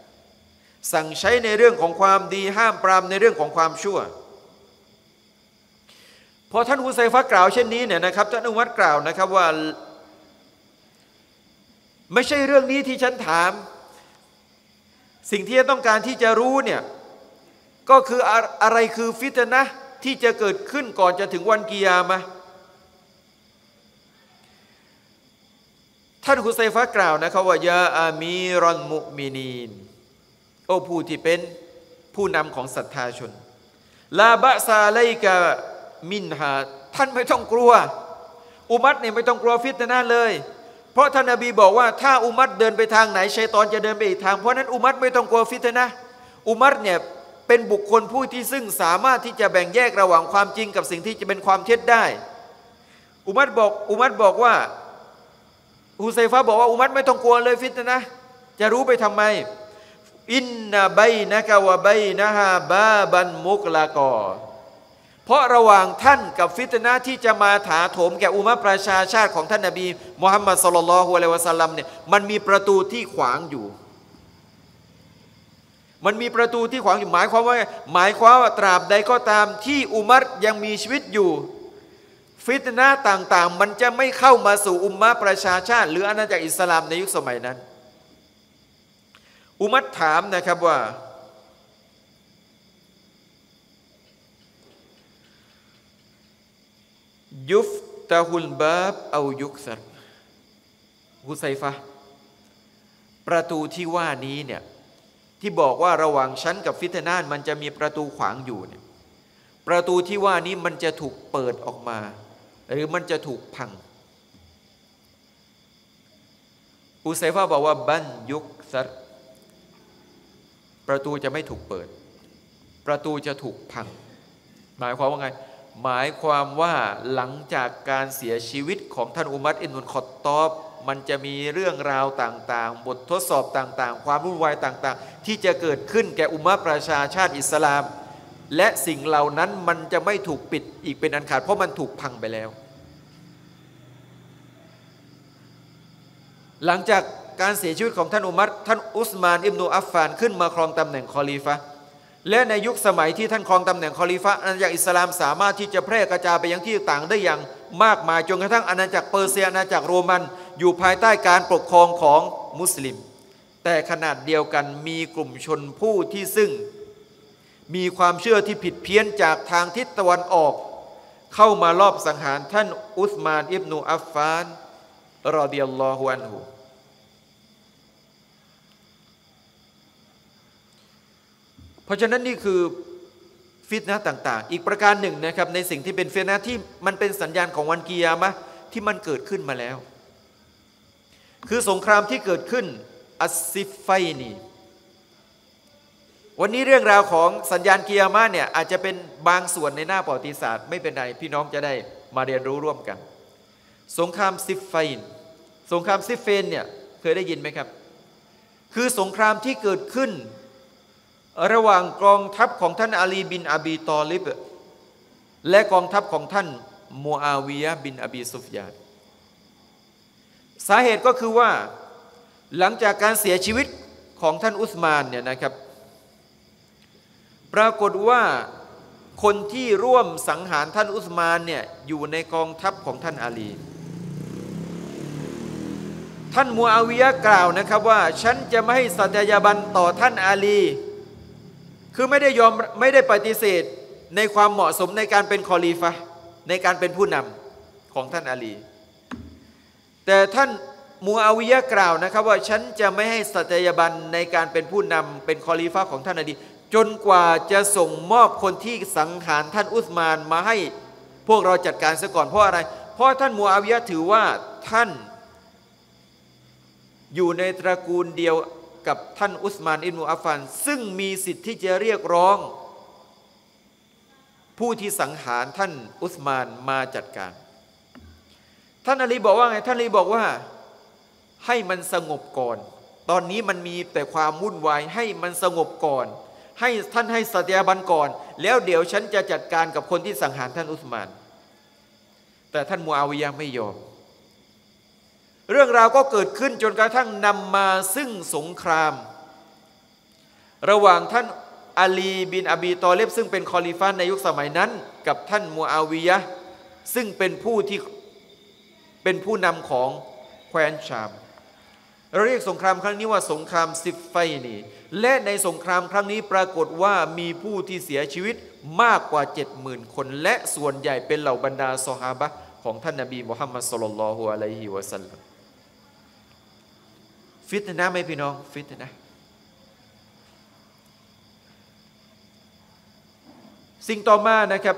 สั่งใช้ในเรื่องของความดีห้ามปรามในเรื่องของความชั่วพอท่านอุไซฟะกล่าวเช่นนี้เนี่ยนะครับท่านอุมัดกล่าวนะครับว่า ไม่ใช่เรื่องนี้ที่ฉันถาม สิ่งที่จะต้องการที่จะรู้เนี่ยก็คืออะไรคือฟิตนะที่จะเกิดขึ้นก่อนจะถึงวันกิยามะท่านฮุไซฟะกล่าวนะครับว่ายาอามีรอนมุมินีน โอผู้ที่เป็นผู้นำของศรัทธาชน ลาบะซาไลกะมินหา ท่านไม่ต้องกลัว อุมัตเนี่ยไม่ต้องกลัวฟิตนาเลย เพราะท่านนบีบอกว่าถ้าอุมัตเดินไปทางไหนชัยตอนจะเดินไปอีกทาง เพราะนั้นอุมัตไม่ต้องกลัวฟิตนะอุมัตเนี่ยเป็นบุคคลผู้ที่ซึ่งสามารถที่จะแบ่งแยกระหว่างความจริงกับสิ่งที่จะเป็นความเท็จได้ อุมัตบอกอุมัตบอกว่าฮุไซฟาบอกว่าอุมัตไม่ต้องกลัวเลยฟิตนะจะรู้ไปทำไมอินนาใบนะกะวะใบนะฮาบาบันมุกลากอ เพราะระหว่างท่านกับฟิตนะที่จะมาถาโถมแก่อุมะประชาชาติของท่านนบีมุฮัมมัดสุลลัลฮุอะลัยวะสัลลัมเนี่ยมันมีประตูที่ขวางอยู่ มันมีประตูที่ขวางอยู่หมายความว่า หมายความว่าตราบใดก็ตามที่อุมัรยังมีชีวิตอยู่ ฟิตนะต่างๆ มันจะไม่เข้ามาสู่อุมมะประชาชาติ หรืออาณาจักรอิสลามในยุคสมัยนั้น อุมัรถามนะครับว่า ยุฟตาฮุลบาบเอายุกสัตฮุไซฟะประตูที่ว่านี้เนี่ยที่บอกว่าระหว่างฉันกับฟิตนานมันจะมีประตูขวางอยู่เนี่ยประตูที่ว่านี้มันจะถูกเปิดออกมา หรือมันจะถูกพังอุไซฟะบอกว่าบันยุกสัตประตูจะไม่ถูกเปิด ประตูจะถูกพัง หมายความว่าไง หมายความว่าหลังจากการเสียชีวิตของท่านอุมัตอินุนคอตตอบ มันจะมีเรื่องราวต่างๆ บททดสอบต่างๆ ความวุ่นวายต่างๆ ที่จะเกิดขึ้นแก่อุมัตประชาชาติอิสลาม และสิ่งเหล่านั้นมันจะไม่ถูกปิดอีกเป็นอันขาดเพราะมันถูกพังไปแล้ว หลังจากการเสียชีวิตของท่านอุมัตท่านอุสมานอิบนุอัฟฟานขึ้นมาครองตำแหน่งคอลีฟะ และในยุคสมัยที่ท่านครองตำแหน่งคอลิฟะอาณาจักรอิสลามสามารถที่จะแพร่กระจายไปยังที่ต่างได้อย่างมากมายจนกระทั่งอาณาจักรเปอร์เซียอาณาจักรโรมัน อยู่ภายใต้การปกครองของมุสลิม แต่ขนาดเดียวกันมีกลุ่มชนผู้ที่ซึ่ง มีความเชื่อที่ผิดเพี้ยนจากทางทิศตะวันออก เข้ามารอบสังหารท่านอุสมานอิบนูอัฟฟานรอเดิยัลลอฮุอันฮุ เพราะฉะนั้นนี่คือฟิตนะต่าง ๆ อีกประการหนึ่งนะครับในสิ่งที่เป็นฟิตนะที่มันเป็นสัญญาณของวันกิยามะที่มันเกิดขึ้นมาแล้ว คือสงครามที่เกิดขึ้นอัสซิฟไฟนีวันนี้เรื่องราวของสัญญาณกิยามะเนี่ยอาจจะเป็นบางส่วนในหน้าประวัติศาสตร์ ไม่เป็นไรพี่น้องจะได้มาเรียนรู้ร่วมกัน สงครามซิฟไฟนสงครามซิฟไฟนเนี่ยเคยได้ยินไหมครับ คือสงครามที่เกิดขึ้น ระหว่างกองทัพของท่านอาลีบินอบีตอลิบและกองทัพของท่านมูอาวียบินอบีซุฟยานสาเหตุก็คือว่าหลังจากการเสียชีวิตของท่านอุสมานเนี่ยนะครับ ปรากฏว่าคนที่ร่วมสังหารท่านอุสมานเนี่ยอยู่ในกองทัพของท่านอาลี ท่านมูอาวิยะกล่าวนะครับว่า ฉันจะไม่ให้สัตยาบันต่อท่านอาลี คือไม่ได้ยอมไม่ได้ปฏิเสธในความเหมาะสมในการเป็นคอลีฟะในการเป็นผู้นำของท่านอาลี แต่ท่านมูอาวิยะกล่าวนะครับว่าฉันจะไม่ให้สัตยาบันในการเป็นผู้นำเป็นคอลีฟะของท่านอาลีจนกว่าจะส่งมอบคนที่สังหารท่านอุสมานมาให้พวกเราจัดการซะก่อนเพราะอะไร เพราะท่านมูอาวิยะถือว่าท่านอยู่ในตระกูลเดียว กับท่านอุสมานอินูอัฟฟัน ซึ่งมีสิทธิ์ที่จะเรียกร้อง ผู้ที่สังหารท่านอุสมานมาจัดการ ท่านอาลีบอกว่าไงท่านอาลีบอกว่าให้มันสงบก่อน ตอนนี้มันมีแต่ความวุ่นวายให้มันสงบก่อน ให้ท่านให้สัตยาบันก่อน แล้วเดี๋ยวฉันจะจัดการกับคนที่สังหารท่านอุสมาน แต่ท่านมูอาวิยะไม่ยอม เรื่องราวก็เกิดขึ้นจนกระทั่งนำมาซึ่งสงคราม ระหว่างท่านอาลีบินอบีตอเลบซึ่งเป็นคอลิฟ้าในยุคสมัยนั้น กับท่านมูอาวิยะซึ่งเป็นผู้ที่เป็นผู้นำของแคว้นชาม เราเรียกสงครามครั้งนี้ว่าสงครามซิฟไฟนีและในสงครามครั้งนี้ปรากฏว่ามีผู้ที่เสียชีวิตมากกว่าเจ็ดหมื่นคน และส่วนใหญ่เป็นเหล่าบรรดาซอฮาบะของท่านนาบีมุฮัมมัดสุลลัลฮุอะลัยฮิวะสัลลัม ฟิตนะไหมพี่น้อง ฟิตนะ สิ่งต่อมานะครับ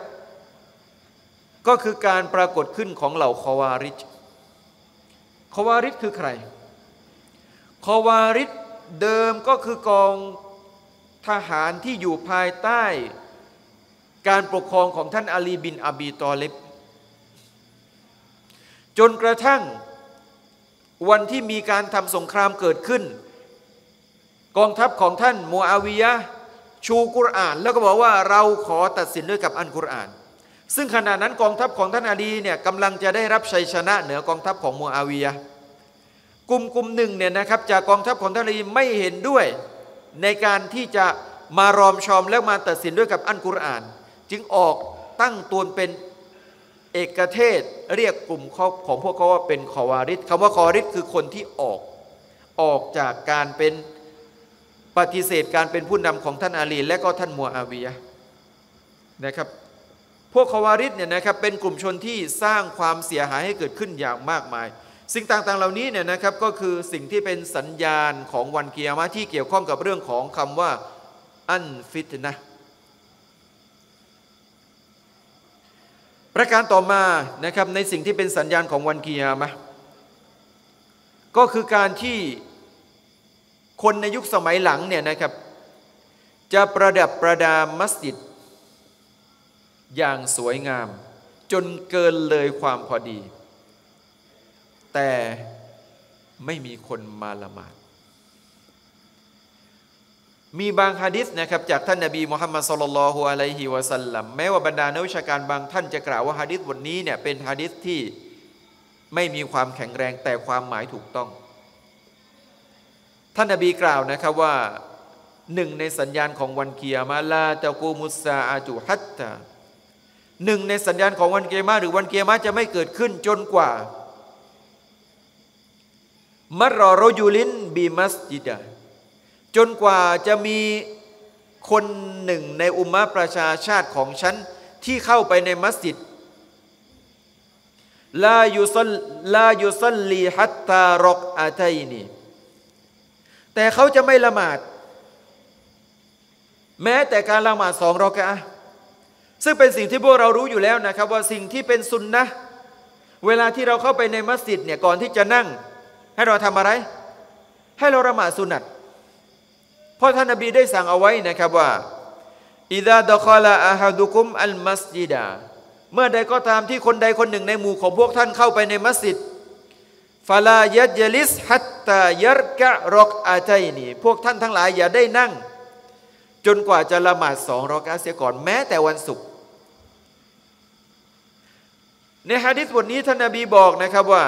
ก็คือการปรากฏขึ้นของเหล่าคอวาริจคอวาริดคือใครคอวาริดเดิมก็คือกองทหารที่อยู่ภายใต้การปกครองของท่านอาลีบินอบีตอเลบจนกระทั่ง วันที่มีการทำสงครามเกิดขึ้น กองทัพของท่านมูอาวิยะชูกุรอาน แล้วก็บอกว่าเราขอตัดสินด้วยกับอันกุรอาน ซึ่งขณะนั้นกองทัพของท่านอาลีเนี่ยกำลังจะได้รับชัยชนะเหนือกองทัพของมูอาวิยะกลุ่มกลุ่มหนึ่งเนี่ยนะครับจากกองทัพของท่านอาลีไม่เห็นด้วยในการที่จะมารอมชอมแล้วมาตัดสินด้วยกับอันกุรอาน จึงออกตั้งตัวเป็น เอกเทศเรียกกลุ่มของพวกเขาว่าเป็นคอวาริดคำว่าคอวาริดคือคนที่ออกออกจากการเป็นปฏิเสธการเป็นผู้นำของท่านอาลีและก็ท่านมัวอาวียะนะครับพวกคอวาริดเนี่ยนะครับเป็นกลุ่มชนที่สร้างความเสียหายให้เกิดขึ้นอย่างมากมาย สิ่งต่างๆเหล่านี้เนี่ยนะครับก็คือสิ่งที่เป็นสัญญาณของวันเกียร์มาที่เกี่ยวข้องกับเรื่องของคำว่าอันฟิตนะ ประการต่อมานะครับในสิ่งที่เป็นสัญญาณของวันกิยามะก็คือการที่คนในยุคสมัยหลังเนี่ยนะครับ จะประดับประดามัสยิด อย่างสวยงาม จนเกินเลยความพอดี แต่ไม่มีคนมาละหมาด มีบางฮะดิษนะครับจากท่านนบีมุฮัมมัดสุลลัลฮุอะลัยฮิวะสัลลัมแม้ว่าบรรดานักวิชาการบางท่านจะกล่าวว่าฮะดิษบทนี้เนี่ยเป็นฮะดิษที่ไม่มีความแข็งแรงแต่ความหมายถูกต้อง ท่านนบีกล่าวนะครับว่าหนึ่งในสัญญาณของวันเกียร์มาลาตะกูมุสซาอาจุฮัตตาหนึ่งในสัญญาณของวันเกียร์มาหรือวันเกียร์มาจะไม่เกิดขึ้นจนกว่ามัรรอโรยูลินบีมัสจิดา จนกว่าจะมีคนหนึ่งในอุมมะประชาชาติของฉัน ที่เข้าไปในมัสยิดลายุซัลลายุซัลลีฮัตตารอกอาไทนีแต่เขาจะไม่ละหมาด แม้แต่การละหมาดสองรอกะซึ่งเป็นสิ่งที่พวกเรารู้อยู่แล้วนะครับ ว่าสิ่งที่เป็นสุนนะเวลาที่เราเข้าไปในมัสยิดเนี่ยก่อนที่จะนั่ง ให้เราทำอะไร ให้เราละหมาดสุนัต เพราะท่านนบีได้สั่งเอาไว้นะครับว่าอิดาดะคอลาอาฮาดุคุมอัลมัสยิดาเมื่อใดก็ตามที่คนใดคนหนึ่งในหมู่ของพวกท่านเข้าไปในมัสยิดฟาลายัดยลิสฮัตตายัรกะรอกอาใจนี่พวกท่านทั้งหลายอย่าได้นั่ง จนกว่าจะละหมาดสองรอกาเสียก่อนแม้แต่วันศุกร์ในฮะดิษบทนี้ท่านนบีบอกนะครับว่า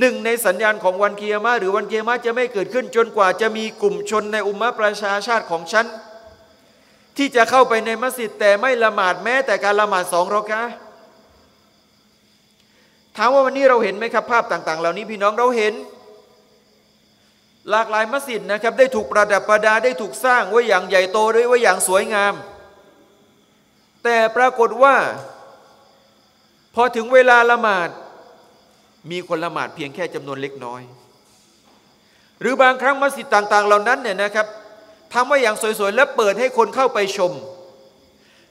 หนึ่งในสัญญาณของวันเกียร์มาหรือวันเกียร์มาจะไม่เกิดขึ้นจนกว่าจะมีกลุ่มชนในอุมมะประชาชาติของฉัน ที่จะเข้าไปในมัสยิดแต่ไม่ละหมาดแม้แต่การละหมาดสองรอกะถามว่าวันนี้เราเห็นไหมครับภาพต่าง ๆ เหล่านี้พี่น้องเราเห็น หลากหลายมัสยิดนะครับ ได้ถูกประดับประดาได้ถูกสร้างไว้อย่างใหญ่โตด้วยไว้อย่างสวยงาม แต่ปรากฏว่า พอถึงเวลาละหมาด มีคนละหมาดเพียงแค่จำนวนเล็กน้อย หรือบางครั้งมัสยิดต่างๆ เหล่านั้นเนี่ยนะครับทำไว้อย่างสวยๆ แล้วเปิดให้คนเข้าไปชม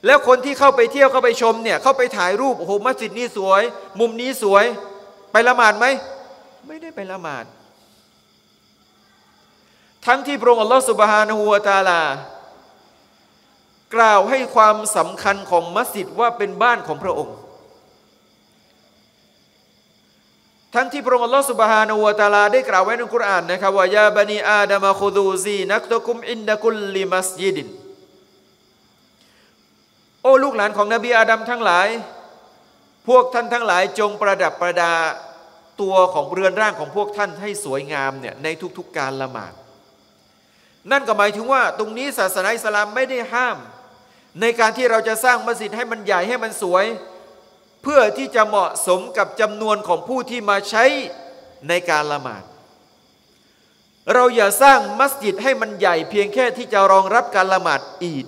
แล้วคนที่เข้าไปเที่ยวเข้าไปชมเนี่ยเข้าไปถ่ายรูปโอ้โหมัสยิดนี้สวย มุมนี้สวย ไปละหมาดไหมไม่ได้ไปละหมาด ทั้งที่พระองค์อัลลอฮฺสุบฮานะฮูวาตาลากล่าวให้ความสำคัญของมัสยิดว่าเป็นบ้านของพระองค์ ทั้งที่พระองค์อัลลอฮฺสุบฮานาอูตาลาได้กล่าวไว้ในคุรานนะครับว่ายาบันีอาดามะคุดูซีนักตะกุมอินดะกุลลิมัสยิดิน โอ้ลูกหลานของนบีอาดัมทั้งหลาย พวกท่านทั้งหลายจงประดับประดาตัวของเรือนร่างของพวกท่านให้สวยงามเนี่ยในทุกๆการละหมาด นั่นก็หมายถึงว่าตรงนี้ศาสนาอิสลามไม่ได้ห้าม ในการที่เราจะสร้างมัสยิดให้มันใหญ่ให้มันสวย เพื่อที่จะเหมาะสมกับจำนวนของผู้ที่มาใช้ในการละหมาด เราอย่าสร้างมัสยิดให้มันใหญ่เพียงแค่ที่จะรองรับการละหมาดอีด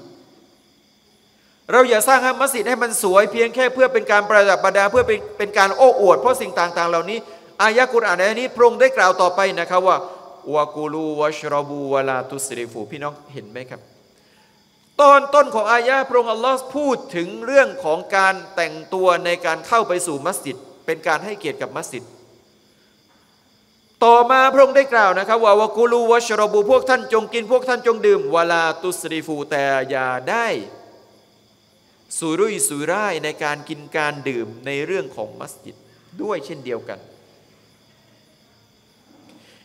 เราอย่าสร้างมัสยิดให้มันสวยเพียงแค่เพื่อเป็นการประดับประดาเพื่อเป็นเป็นการโอ้อวดเพราะสิ่งต่างๆ เหล่านี้ อายะกุรอานในนี้พระองค์ได้กล่าวต่อไปนะครับว่าวากูลูวะชรบูวะลาตุสริฟูพี่น้องเห็นไหมครับ ตอนต้นของอายะพระองค์อัลลอฮ์พูดถึงเรื่องของการแต่งตัวในการเข้าไปสู่มัสยิด เป็นการให้เกียรติกับมัสยิด ต่อมาพระองค์ได้กล่าวนะครับว่าวากูลูวชรบูพวกท่านจงกินพวกท่านจงดื่มวลาตุสริฟูแต่อย่าได้สุรุ่ยสุร่ายในการกินการดื่มในเรื่องของมัสยิดด้วยเช่นเดียวกัน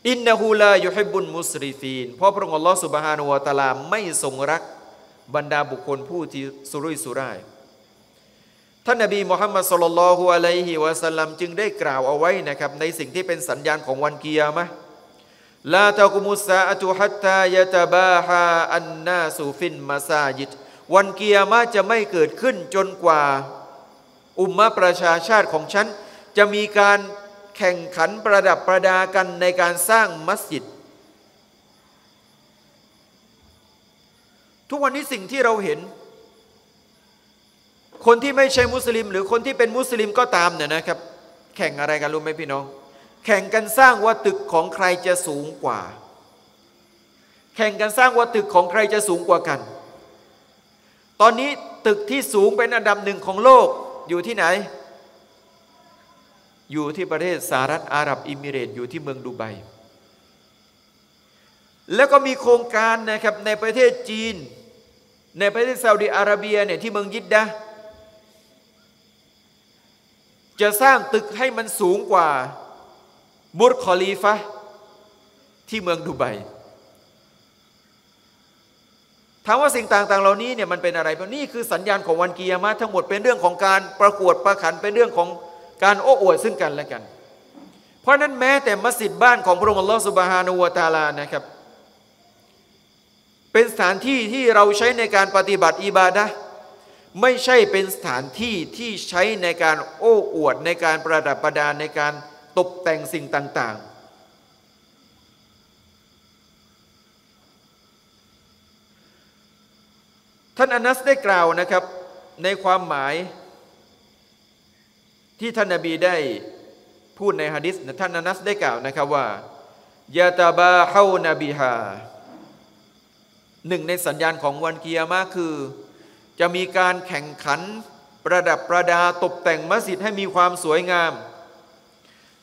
อินนาฮูลายุฮิบุนมุสริฟีนเพราะพระองค์อัลลอฮฺสุบฮานุวะตาลาไม่ทรงรัก บรรดาบุคคลผู้ที่สุรุ่ยสุร่าย ท่านนบีมุฮัมมัดสุลลัลฮุอะลัยฮิวะสัลลัมจึงได้กล่าวเอาไว้นะครับในสิ่งที่เป็นสัญญาณของวันกิยามะลาตะกุมุสซาอะตุฮัตตายะตะบาฮาอันนาสูฟินมาซาจิดวันกิยามะจะไม่เกิดขึ้นจนกว่า อุมมะประชาชาติของฉัน จะมีการแข่งขันประดับประดากันในการสร้างมัสยิด ทุกวันนี้สิ่งที่เราเห็น คนที่ไม่ใช่มุสลิม หรือคนที่เป็นมุสลิมก็ตามเนี่ยนะครับ แข่งอะไรกันรู้ไหมพี่น้อง แข่งกันสร้างว่าตึกของใครจะสูงกว่า แข่งกันสร้างว่าตึกของใครจะสูงกว่ากัน ตอนนี้ตึกที่สูงเป็นอันดับหนึ่งของโลกอยู่ที่ไหน อยู่ที่ประเทศสหรัฐอาหรับอิมิเรตอยู่ที่เมืองดูไบแล้วก็มีโครงการนะครับในประเทศจีน ในประเทศซาอุดิอาระเบียเนี่ยที่เมืองยิดดะจะสร้างตึกให้มันสูงกว่าบุรคอลีฟะที่เมืองดูไบถามว่าสิ่งต่างๆ เหล่านี้เนี่ยมันเป็นอะไรเพราะนี่คือสัญญาณของวันกิยามะทั้งหมดเป็นเรื่องของการประกวดประขันเป็นเรื่องของการโอ้อวดซึ่งกันและกัน เพราะนั้นแม้แต่มัสยิดบ้านของพระองค์อัลลอฮฺสุบฮานุวะตาลานะครับ เป็นสถานที่ที่เราใช้ในการปฏิบัติอิบาดะไม่ใช่เป็นสถานที่ที่ใช้ในการโอ้อวดในการประดับประดาในการตกแต่งสิ่งต่าง ๆ ท่านอนัสได้กล่าวนะครับในความหมายที่ท่านนบีได้พูดในฮะดิษท่านอนัสได้กล่าวนะครับว่ายาตาบาเฮานบีฮา หนึ่งในสัญญาณของวันเกิยามะคือ จะมีการแข่งขันประดับประดาตกแต่งมัสยิดให้มีความสวยงาม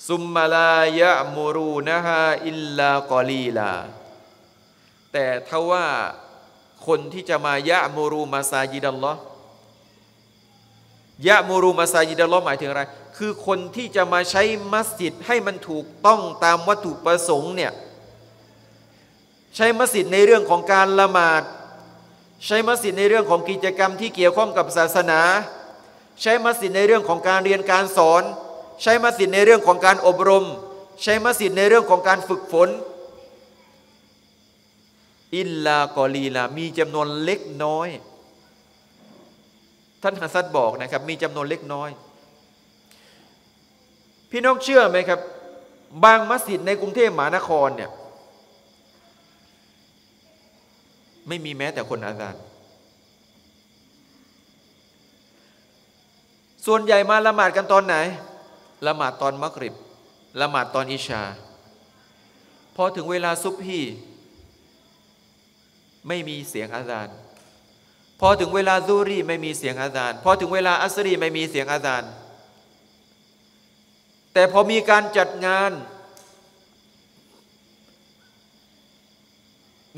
ซุมมาลายะมูรูนะฮะอิลลากอลีลา แต่ถ้าว่าคนที่จะมายะมูรูมาซายิดัลลอยะมูรูมาซายิดัลลอหมายถึงอะไร คือคนที่จะมาใช้มัสยิดให้มันถูกต้องตามวัตถุประสงค์เนี่ย ใช้มัสยิดในเรื่องของการละหมาด ใช้มัสยิดในเรื่องของกิจกรรมที่เกี่ยวข้องกับศาสนา ใช้มัสยิดในเรื่องของการเรียนการสอน ใช้มัสยิดในเรื่องของการอบรม ใช้มัสยิดในเรื่องของการฝึกฝน อิลลากอลีลามีจำนวนเล็กน้อย ท่านฮัสซัดบอกนะครับ มีจำนวนเล็กน้อย พี่น้องเชื่อไหมครับ บางมัสยิดในกรุงเทพมหานครเนี่ย ไม่มีแม้แต่คนอาจารย์ส่วนใหญ่มาละหมาดกันตอนไหน ละหมาดตอนมักริบ ละหมาดตอนอิชา พอถึงเวลาซุบฮีไม่มีเสียงอาจารย์พอถึงเวลาซูรีไม่มีเสียงอาจารย์พอถึงเวลาอัสรีไม่มีเสียงอาจารย์แต่พอมีการจัดงาน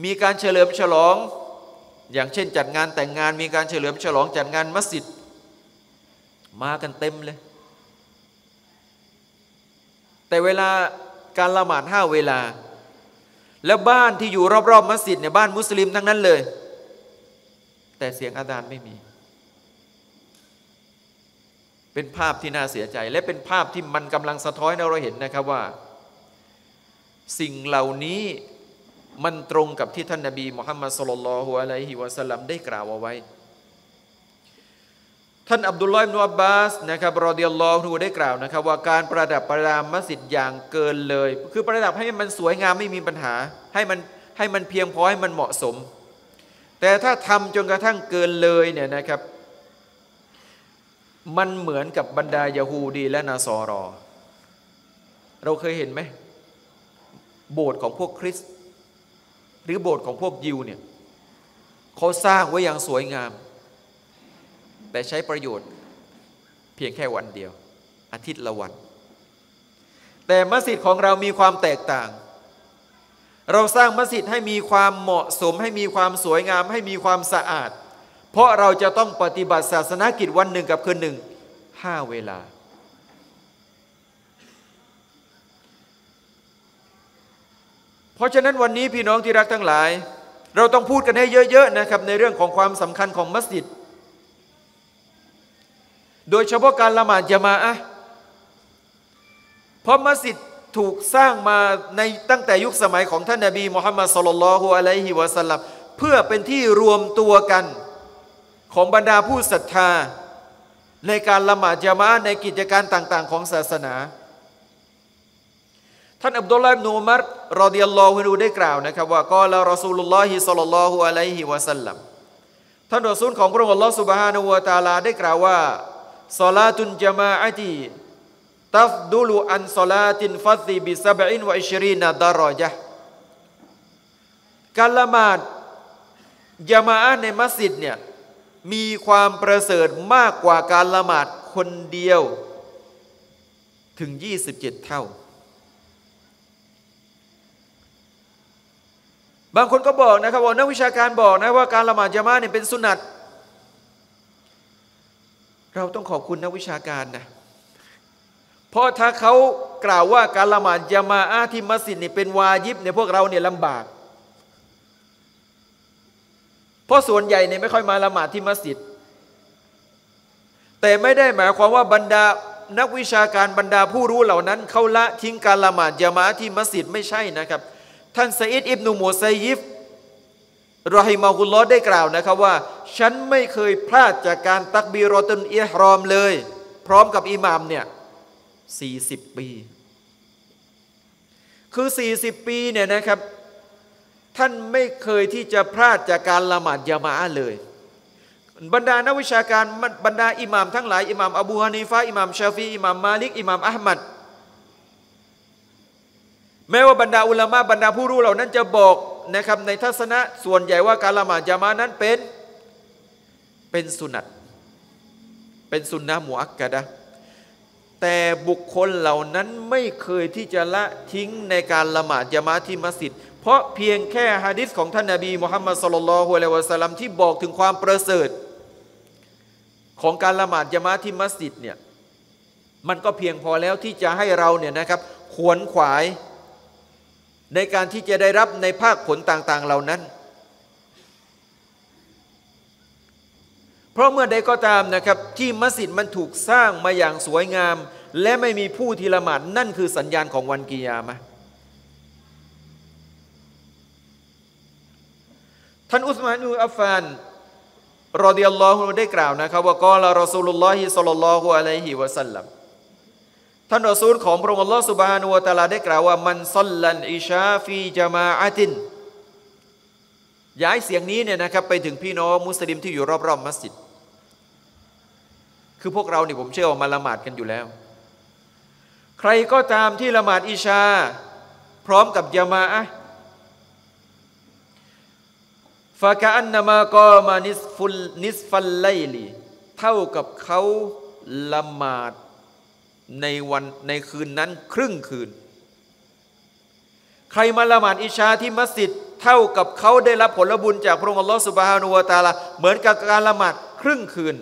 มีการเฉลิมฉลอง อย่างเช่นจัดงานแต่งงานมีการเฉลิมฉลองจัดงานมัสยิด มากันเต็มเลย แต่เวลาการละหมาดห้าเวลา แล้วบ้านที่อยู่รอบๆมัสยิดเนี่ยบ้านมุสลิมทั้งนั้นเลย แต่เสียงอาจารย์ไม่มี เป็นภาพที่น่าเสียใจ และเป็นภาพที่มันกำลังสะท้อนให้เราเห็นนะครับว่า สิ่งเหล่านี้ มันตรงกับที่ท่านนาบีมุฮัมมัดสุลลัลฮุอะลัยฮิวะสัลลัมได้กล่าวเอาไว้ ท่านอับดุลลอฮ์อิบนุอับบาสนะครับรอดิยัลลอฮุได้กล่าวนะครับว่าการประดับประดามัสยิดอย่างเกินเลย คือประดับให้มันสวยงามไม่มีปัญหา ให้มันให้มันเพียงพอให้มันเหมาะสม แต่ถ้าทำจนกระทั่งเกินเลยเนี่ยนะครับ มันเหมือนกับบรรดายาฮูดีและนาซอรอ เราเคยเห็นไหมโบสถ์ของพวกคริสต์ รือโบสถ์ของพวกยิวเนี่ยเขาสร้างไว้อย่างสวยงาม แต่ใช้ประโยชน์เพียงแค่วันเดียว อาทิตย์ละวัน แต่มัสยิดของเรามีความแตกต่าง เราสร้างมัสยิดให้มีความเหมาะสม ให้มีความสวยงาม ให้มีความสะอาด เพราะเราจะต้องปฏิบัติศาสนกิจวันหนึ่งกับคืนหนึ่งห้าเวลา เพราะฉะนั้นวันนี้พี่น้องที่รักทั้งหลาย เราต้องพูดกันให้เยอะๆนะครับในเรื่องของความสำคัญของมัสยิด โดยเฉพาะการละหมาดจามาอะเพราะมัสยิดถูกสร้างมาในตั้งแต่ยุคสมัยของท่านนาบีมุฮัมมัดสุลลัลฮุอะลัยฮิวะสัลลัมเพื่อเป็นที่รวมตัวกันของบรรดาผู้ศรัทธา ในการละหมาดจามะในกิจการต่าง ๆ ของศาสนา ท่านอับดุลลาห์นูมัรรอดิยัลลอฮุนูได้กล่าวนะครับ ว่าก็ละรอซูลุลลอฮิสัลลัลลอฮุอะลัยฮิวะสัลลัมท่านรอซูลของพระองค์อัลลอฮ์سبحانه وتعالىได้กล่าวว่าصلاة الجماعة تفضل على صلاة الفذ بسبع وعشرين درجةการละหมาดยามาอะในมัสยิดเนี่ยมีความประเสริฐมากกว่าการละหมาดคนเดียวถึง 27 เท่า บางคนก็บอกนะครับว่านักวิชาการบอกนะว่าการละหมาดยามาเนี่ยเป็นสุนัตเราต้องขอบคุณนักวิชาการนะเพราะถ้าเขากล่าวว่าการละหมาดยามาอาที่มัสยิดนี่เป็นวาญิบเนี่ยพวกเราเนี่ยลำบาก เพราะส่วนใหญ่เนี่ยไม่ค่อยมาละหมาดที่มัสยิด แต่ไม่ได้หมายความว่าบรรดานักวิชาการบรรดาผู้รู้เหล่านั้นเขาละทิ้งการละหมาดยามาที่มัสยิดไม่ใช่นะครับ ท่านไซอิดอิบนุมูซัยยิฟรอฮิมาฮุลลอได้กล่าวนะครับว่า ฉันไม่เคยพลาดจากการตักบีรอตุนอิฮรอมเลย พร้อมกับอิหมามเนี่ย40 ปี คือ 40 ปีเนี่ยนะครับ ท่านไม่เคยที่จะพลาดจากการละหมาดยามาเลย บรรดานักวิชาการบรรดาอิหมามทั้งหลายอิหมามอบูฮานีฟาอิหมามชาฟีอิหมามมาลิกอิหมามอัลมัด แม้ว่าบรรดาอุลามะบรรดาผู้รู้เหล่านั้นจะบอกนะครับในทัศนะส่วนใหญ่ว่าการละหมาดยามานั้นเป็นเป็นสุนัตเป็นสุนนะมุอักกะดะแต่บุคคลเหล่านั้นไม่เคยที่จะละทิ้งในการละหมาดยามาที่มัสยิด เพราะเพียงแค่ฮะดิษของท่านนาบีมุฮัมมัดสุลลัลฮุอะลัยวะสัลลัมที่บอกถึงความประเสริฐ ของการละหมาดยามาที่มัสยิดเนี่ยมันก็เพียงพอแล้วที่จะให้เราเนี่ยนะครับขวนขวาย ในการที่จะได้รับในภาคผลต่างๆเหล่านั้น เพราะเมื่อใดก็ตามนะครับที่มัสยิดมันถูกสร้างมาอย่างสวยงาม และไม่มีผู้ที่ละหมาดนั่นคือสัญญาณของวันกิยามะท่านอุสมานอูอัฟฟานرضي اللهได้กล่าวนะครับว่าقال رسول الله صلى الله عليه وسلم ท่านรอซูลของพระองค์อัลลอฮ์سبحانه وتعالىได้กล่าวว่าمن صلى العشاء في جماعة ย้ายเสียงนี้เนี่ยนะครับไปถึงพี่น้องมุสลิมที่อยู่รอบๆมัสยิด คือพวกเราเนี่ยผมเชื่อว่ามาละหมาดกันอยู่แล้ว ใครก็ตามที่ละหมาดอิชา พร้อมกับยามาอะฟากอันนามากอมานิสฟุลนิสฟัลไลลีเท่ากับเขาละหมาด ในวันในคืนนั้นครึ่งคืน ใครมาละหมาดอิชาที่มัสยิดเท่ากับเขาได้รับผลบุญจากพระองค์อัลลอฮฺสุบฮานุวะตาลาเหมือนกับการละหมาดครึ่งคืน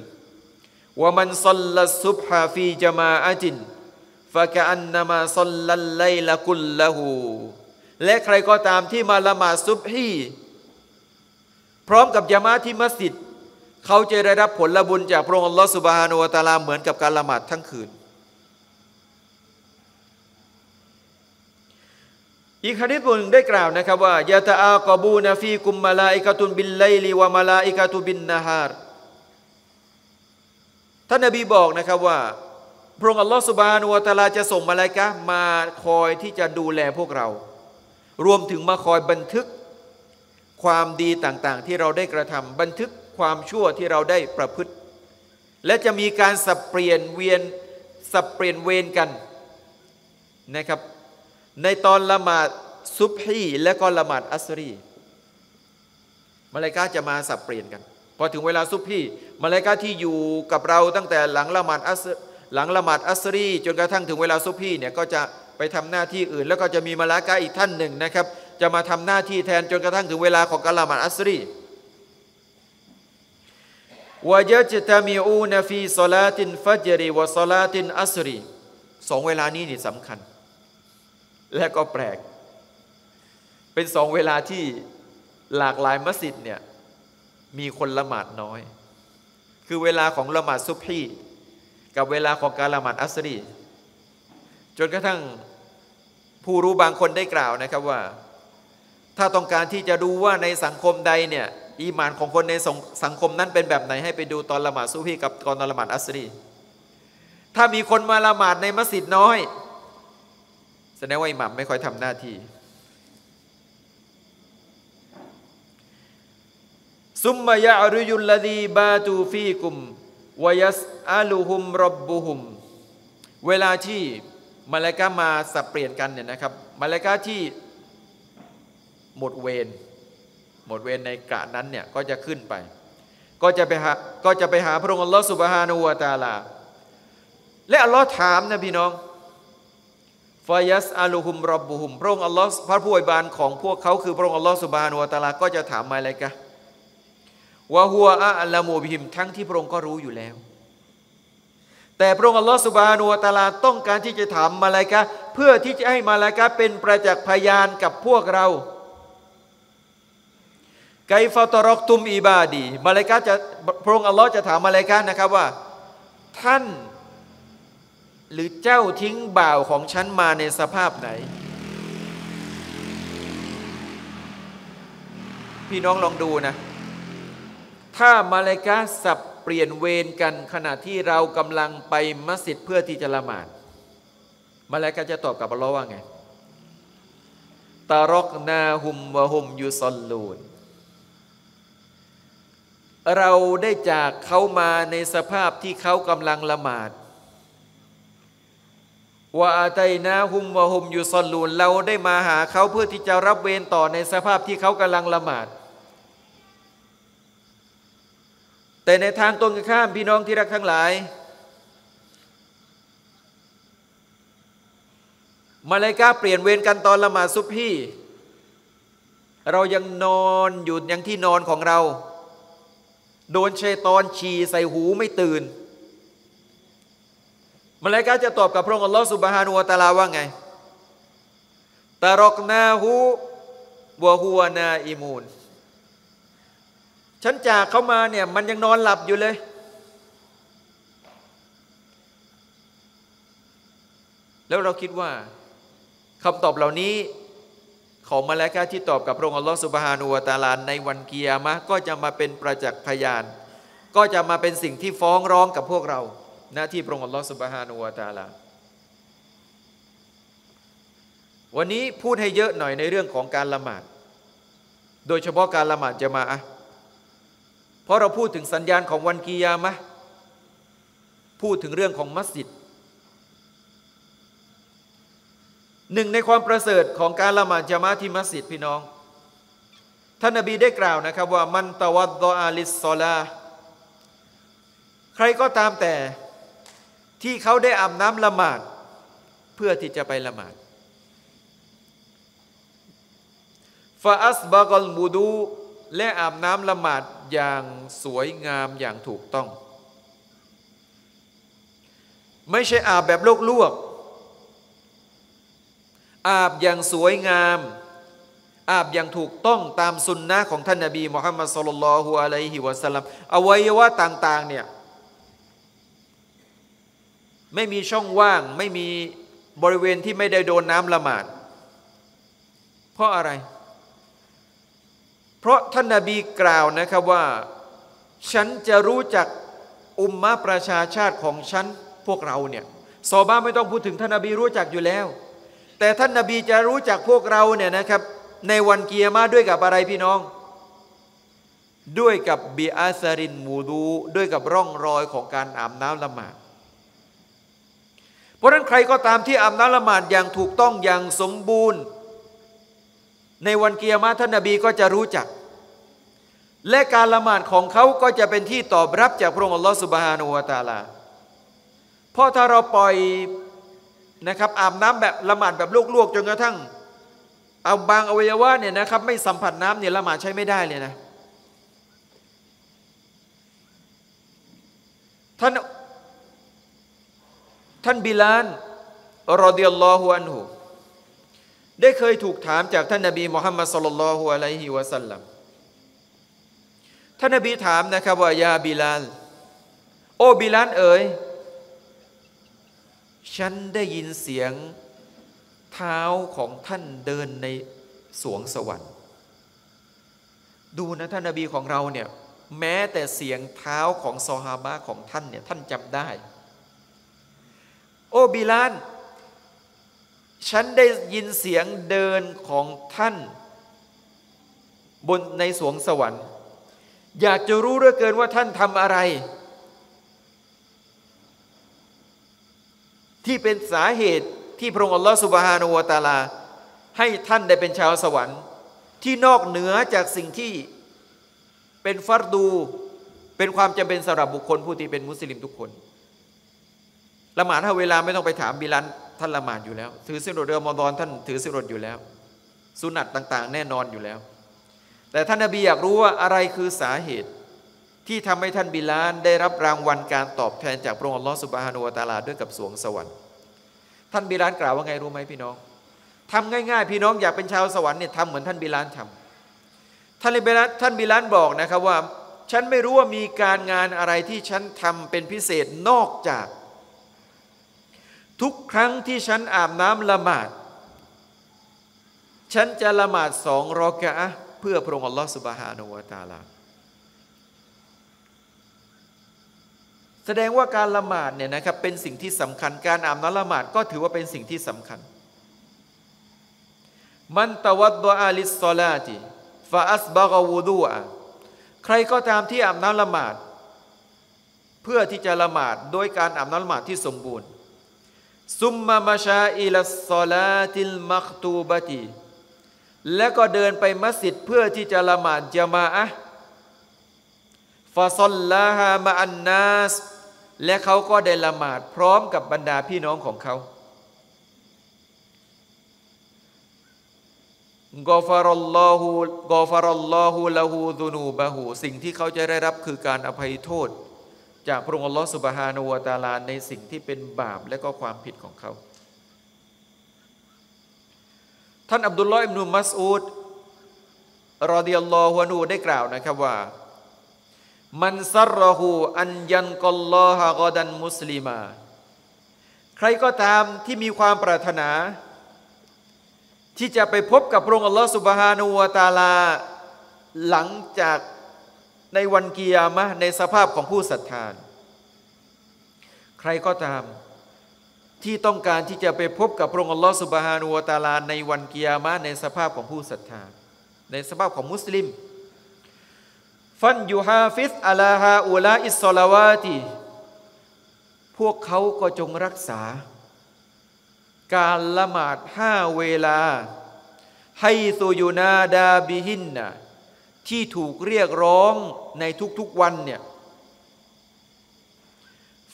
ว่ามันซัลลัสุบฮาฟีจามาอาจินฟะกะอันนามาซัลลัลไลละกุลละหูและใครก็ตามที่มาละหมาดซุบฮีพร้อมกับยามาที่มัสยิด เขาจะได้รับผลบุญจากพระองค์อัลลอฮฺสุบฮานุวะตาลาเหมือนกับการละหมาดทั้งคืน อีกฮะดิษหนึ่งได้กล่าวนะครับว่ายาตาอากบูนาฟีกุมมาลาอิกาตุนบินไลลีวะมาลาอิกาตุบินนาฮารท่านนบีบอกนะครับว่า พระองค์อัลลอฮฺสุบานุวะตาลาจะส่งมาลายกะมาคอยที่จะดูแลพวกเรา รวมถึงมาคอยบันทึกความดีต่างๆ ที่เราได้กระทำบันทึกความชั่วที่เราได้ประพฤติ และจะมีการสับเปลี่ยนเวียนสับเปลี่ยนเวรกันนะครับ ในตอนละหมาดซุบฮีและก็ละหมาดอัสรีมาเลกาจะมาสับเปลี่ยนกัน พอถึงเวลาซุบฮีมาเลกาที่อยู่กับเราตั้งแต่หลังละหมาดอัสหลังละหมาดอัสรี จนกระทั่งถึงเวลาซุบฮีเนี่ยก็จะไปทำหน้าที่อื่น แล้วก็จะมีมาลากาอีกท่านหนึ่งนะครับ จะมาทำหน้าที่แทนจนกระทั่งถึงเวลาของการละหมาดอัสรีวะยะจตามีอูนฟีซอลาตินฟัจรีวะซอลาตินอัสรีสองเวลานี้นี่สำคัญ และก็แปลก เป็นสองเวลาที่หลากหลายมัสยิดเนี่ยมีคนละหมาดน้อย คือเวลาของละหมาดซุบฮีกับเวลาของการละหมาดอัสรีจนกระทั่งผู้รู้บางคนได้กล่าวนะครับว่า ถ้าต้องการที่จะดูว่าในสังคมใดเนี่ยอีมานของคนในสังคมนั้นเป็นแบบไหนให้ไปดูตอนละหมาดซุฮีกับตอนละหมาดอัสรีถ้ามีคนมาละหมาดในมัสยิดน้อย แสดงว่าอิหมัมไม่ค่อยทำหน้าที่ ซุมมายะอรุยุลลดีบาตูฟีกุมวยัสอาลูฮุมรบบุฮุม เวลาที่มาเลกามาสับเปลี่ยนกันเนี่ยนะครับมาเลกาที่หมดเวรหมดเวรในกะนั้นเนี่ยก็จะขึ้นไป ก็จะไปหาก็จะไปหาพระองค์อัลลอฮฺสุบฮานาอูตาลา และอัลลอฮ์ถามนะพี่น้อง ฟายัสอาลูฮุมรบบุฮุมพระองค์อัลลอฮ์พระผู้อวยบานของพวกเขาคือพระองค์อัลลอฮ์สุบานาอูตาลาก็จะถามมาอะไรกะวะฮัวอัลลามูบิฮิมทั้งที่พระองค์ก็รู้อยู่แล้ว แต่พระองค์อัลลอฮฺสุบานุวะตาลาต้องการที่จะถามมาลยกะเพื่อที่จะให้มาลยกะเป็นประจักษ์พยานกับพวกเราไกฟาตรอกตุมอีบาดี มาลยกะจะพระองค์อัลลอฮ์จะถามมาลยกะนะครับว่า ท่าน หรือเจ้าทิ้งบ่าวของฉันมาในสภาพไหน พี่น้องลองดูนะ ถ้ามาเลกาสับเปลี่ยนเวรกันขณะที่เรากำลังไปมัสยิดเพื่อที่จะละหมาด มาเลกาจะตอบกับอัลลอฮ์ว่าไงتركناهم وهم يصلونเราได้จากเขามาในสภาพที่เขากำลังละหมาด وأتيناهم وهم يصلونเราได้มาหาเขาเพื่อที่จะรับเวรต่อในสภาพที่เขากำลังละหมาด แต่ในทางตรงกันข้ามพี่น้องที่รักทั้งหลายมาเลกาเปลี่ยนเวรกันตอนละหมาดซุบฮีเรายังนอนอยู่ยังที่นอนของเรา โดนชัยตอนฉี่ใส่หูไม่ตื่น มาเลกาจะตอบกับพระองค์อัลลอฮฺสุบฮานุวะตาลาว่าไงตารอกนาหูวะฮัวนาอิมูนฉันจากเขามาเนี่ยมันยังนอนหลับอยู่เลย แล้วเราคิดว่าคำตอบเหล่านี้ของมาแล้วที่ตอบกับพระองค์อัลลอฮฺสุบฮานูวาตาลาในวันเกียร์มะก็จะมาเป็นประจักษ์พยาน ก็จะมาเป็นสิ่งที่ฟ้องร้องกับพวกเรา หน้าที่พระองค์อัลลอฮฺสุบฮานูวาตาลาวันนี้พูดให้เยอะหน่อยในเรื่องของการละหมาด โดยเฉพาะการละหมาดจะมาอะเพราะเราพูดถึงสัญญาณของวันกียามะพูดถึงเรื่องของมัสยิดหนึ่งในความประเสริฐของการละหมาดจามาที่มัสยิดพี่น้อง ท่านนบีได้กล่าวนะครับว่ามันตะวัดดออาลิสซอลาใครก็ตามแต่ ที่เขาได้อาบน้ำละหมาด เพื่อที่จะไปละหมาดฟาอัสบากลบูดูและอาบน้ำละหมาดอย่างสวยงามอย่างถูกต้อง ไม่ใช่อาบแบบโลกลวกอาบอย่างสวยงาม อาบอย่างถูกต้องตามสุนนะของท่านนาบีมุฮัมมัดสุลลัลฮุอะลัยฮิวะสัลลัมอวัยวะต่าง ๆ เนี่ย ไม่มีช่องว่างไม่มีบริเวณที่ไม่ได้โดนน้ำละหมาด เพราะอะไร เพราะท่านนาบีกล่าวนะครับว่า ฉันจะรู้จักอุมมะประชาชาติของฉันพวกเราเนี่ยซอบ้าไม่ต้องพูดถึงท่านนาบีรู้จักอยู่แล้ว แต่ท่านนาบีจะรู้จักพวกเราเนี่ยนะครับ ในวันเกียร์มาด้วยกับอะไรพี่น้อง ด้วยกับบีอาซารินมูดู ด้วยกับร่องรอยของการอาบน้ำละหมาด เพราะนั้นใครก็ตามที่อาบน้ำละหมาดอย่างถูกต้องอย่างสมบูรณ์ ในวันเกียรมาท่านนบีก็จะรู้จัก และการละหมาดของเขาก็จะเป็นที่ตอบรับจากพระองค์อัลลอฮฺสุบฮานุวาตาลาเพราะถ้าเราปล่อยนะครับอาบน้ำแบบละหมาดแบบลวกๆจนกระทั่ง เอาบางอวัยวะเนี่ยนะครับ ไม่สัมผัสน้ำเนี่ยละหมาดใช้ไม่ได้เลยนะท่าน ท่านบิลานรอดิยัลลอฮุอันฮุได้เคยถูกถามจากท่านนบีมุฮัมมัดสุลลัลลอฮุอะลัยฮิวะสัลลัมท่านนบีถามนะครับว่ายาบิลานโอ้บิลานเอ๋ยฉันได้ยินเสียงเท้าของท่านเดินในสวงสวรรค์ ดูนะท่านนบีของเราเนี่ยแม้แต่เสียงเท้าของซอฮาบะของท่านเนี่ยท่านจำได้ โอ้บิลาน ฉันได้ยินเสียงเดินของท่าน บนในสวงสวรรค์ อยากจะรู้เหลือเกินว่าท่านทำอะไร ที่เป็นสาเหตุที่พระองค์อัลลอฮฺสุบฮานุวตาลา ให้ท่านได้เป็นชาวสวรรค์ ที่นอกเหนือจากสิ่งที่เป็นฟัรดู เป็นความจำเป็นสำหรับบุคคลผู้ที่เป็นมุสลิมทุกคน ละหมาดถ้าเวลาไม่ต้องไปถามบิลันท่านละหมาดอยู่แล้ว ถือสิรดเดือมอดอนท่านถือสิรดอยู่แล้ว สุนัตต่างๆ แน่นอนอยู่แล้ว แต่ท่านนบีอยากรู้ว่าอะไรคือสาเหตุ ที่ทำให้ท่านบิลานได้รับรางวัลการตอบแทนจากพระองค์อัลลอฮฺสุบฮานุวะตาลาด้วยกับสวงสวรรค์ ท่านบิลานกล่าวว่าไงรู้ไหมพี่น้องทำง่ายๆ พี่น้องอยากเป็นชาวสวรรค์เนี่ยทำเหมือนท่านบิลานทำท่านบิลานท่านบิลานบอกนะครับว่า ฉันไม่รู้ว่ามีการงานอะไรที่ฉันทำเป็นพิเศษนอกจาก ทุกครั้งที่ฉันอาบน้ำละหมาด ฉันจะละหมาดสองรอกะเพื่อพระองค์อัลลอฮฺสุบฮานุวะตาลาแสดงว่าการละหมาดเนี่ยนะครับเป็นสิ่งที่สำคัญการอาบน้ำละหมาดก็ถือว่าเป็นสิ่งที่สำคัญ มันตวัดดอาลิสซอลาติฟาอัสบากวูดูอะใครก็ตามที่อาบน้ำละหมาด เพื่อที่จะละหมาดโดยการอาบน้ำละหมาดที่สมบูรณ์ ซุมมามาชาอิลัสซอลาติลมักตูบตีและก็เดินไปมัสยิดเพื่อที่จะละหมาดจามาอะฟาซอลลาฮามาอันนัสและเขาก็ได้ละหมาดพร้อมกับบรรดาพี่น้องของเขากอฟารัลลอฮูกอฟารัลลอฮูละฮูดุนูบะฮูสิ่งที่เขาจะได้รับคือการอภัยโทษ จากพระองค์อัลลอฮฺสุบฮานาอูตาลาในสิ่งที่เป็นบาปและก็ความผิดของเขา ท่านอับดุลลอฮ์อิบนุมัสอูดรอดิยัลลอฮุนูได้กล่าวนะครับว่า มันซัรหูอันยันกอลลอฮะกอดันมุสลิมา ใครก็ตามที่มีความปรารถนา ที่จะไปพบกับพระองค์อัลลอฮฺสุบฮานูวาตาลา หลังจาก ในวันกิยามะในสภาพของผู้ศรัทธาใครก็ตามที่ต้องการที่จะไปพบกับพระองค์อัลลอฮฺسبحانه وتعالىในวันกิยามะในสภาพของผู้ศรัทธา ในสภาพของมุสลิม فليحافظ على هؤلاء الصلواتพวกเขาก็จงรักษา การละหมาดห้าเวลา ให้ซูยูนาดาบิหินนะ ที่ถูกเรียกร้องในทุกๆวันเนี่ย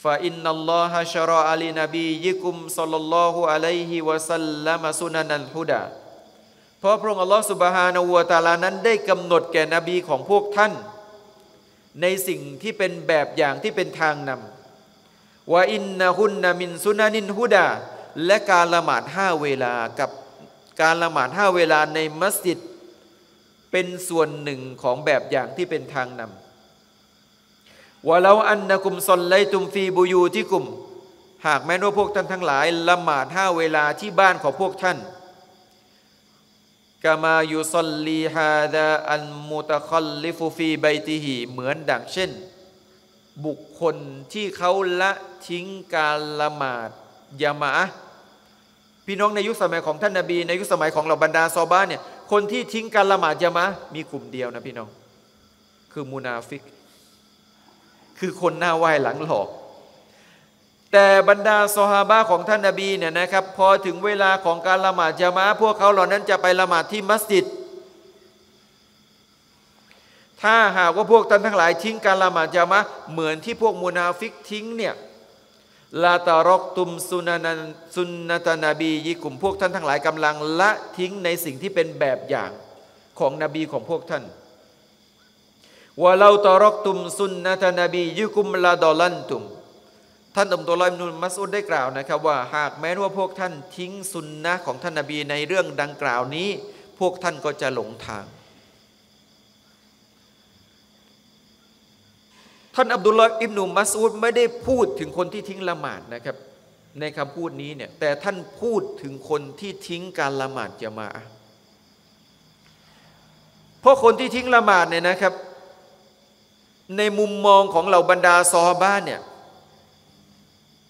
ฟาอินนัลลอฮะชรออาลีนบียิกุมสัลลัลลอฮุอะลัยฮิวะสัลลัมสุนันัลฮุดาเพราะพระองค์อัลลอฮฺสุบฮานาวะตาลานั้นได้กำหนดแก่นบีของพวกท่าน ในสิ่งที่เป็นแบบอย่างที่เป็นทางนำว่าอินนะฮุนนามินซุนานินฮุดาและการละหมาดห้าเวลากับการละหมาดห้าเวลาในมัสยิด เป็นส่วนหนึ่งของแบบอย่างที่เป็นทางนำว่าเราอันนะกุมซอลไลตุมฟีบูยูที่กุม หากแม้ว่าพวกท่านทั้งหลาย ละหมาดห้าเวลาที่บ้านของพวกท่านกามายุซอลลีฮาดาอันมุตะคอลลิฟูฟีไบติฮีเหมือนดังเช่น บุคคลที่เขาละทิ้งการละหมาดยามะพี่น้องในยุคสมัยของท่านนาบี ในยุคสมัยของเราบรรดาซอบ้านเนี่ย คนที่ทิ้งการละหมาดยามะมีกลุ่มเดียวนะพี่น้อง คือมูนาฟิก คือคนหน้าไหว้หลังหลอก แต่บรรดาซอฮาบะของท่านนาบีเนี่ยนะครับพอถึงเวลาของการละหมาดจามะพวกเขาเหล่านั้นจะไปละหมาดที่มัสยิด ถ้าหากว่าพวกท่านทั้งหลายทิ้งการละหมาดจามะเหมือนที่พวกมูนาฟิกทิ้งเนี่ย لتركتم سنن سنة نبيكمพวกท่านทั้งหลายกำลังละทิ้งในสิ่งที่เป็นแบบอย่างของนบีของพวกท่านولو تركتم سنة نبيكم لضللتم ท่านอับดุลลอฮ์ อิบนุมัสอูดได้กล่าวนะครับว่าหากแม้ว่าพวกท่านทิ้งสุนนะของท่านนบีในเรื่องดังกล่าวนี้ พวกท่านก็จะหลงทาง ท่านอับดุลลอฮ์อิบนุมัสอุดไม่ได้พูดถึงคนที่ทิ้งละหมาดนะครับ ในคำพูดนี้เนี่ยแต่ท่านพูดถึงคนที่ทิ้งการละหมาดจะมาเพราะคนที่ทิ้งละหมาดเนี่ยนะครับ ในมุมมองของเหล่าบรรดาซอบ้านเนี่ย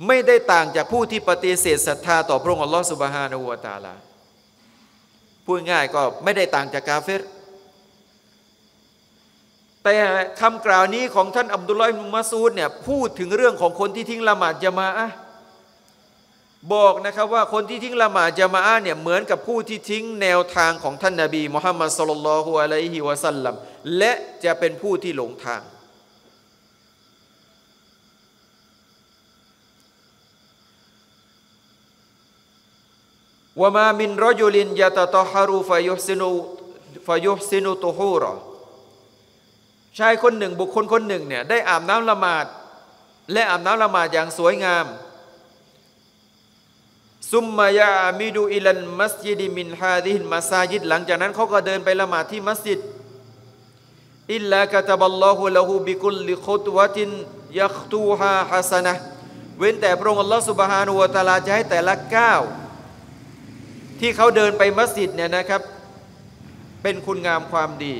ไม่ได้ต่างจากผู้ที่ปฏิเสธศรัทธาต่อพระองค์อัลลอฮฺสุบฮานาอูตาลาพูดง่ายก็ไม่ได้ต่างจากกาเฟร แต่คำกล่าวนี้ของท่านอับดุลลอฮ์มุมาซูดเนี่ยพูดถึงเรื่องของคนที่ทิ้งละหมาดจะมาอะบอกนะครับว่าคนที่ทิ้งละหมาดจะมาอะเนี่ยเหมือนกับผู้ที่ทิ้งแนวทางของท่านนาบีมุฮัมมัดสุลลัลฮุอะลัยฮิวะสัลลัมและจะเป็นผู้ที่หลงทางวามามินร ชายคนหนึ่งบุคคลคนหนึ่งเนี่ยได้อาบน้ำละหมาด และอาบน้ำละหมาดอย่างสวยงาม ซุมมายามิดูอิลันมัสยิดมินฮาดิฮินมัสยิดหลังจากนั้นเขาก็เดินไปละหมาดที่มัสยิดอิลลากะตบัลลอฮุละหูบิกุลลิคุตวะตินยัคตูฮาฮัสนะเว้นแต่พระองค์อัลลอฮฺสุบฮานุวะตาลาจะให้แต่ละก้าวที่เขาเดินไปมัสยิดเนี่ยนะครับ เป็นคุณงามความดี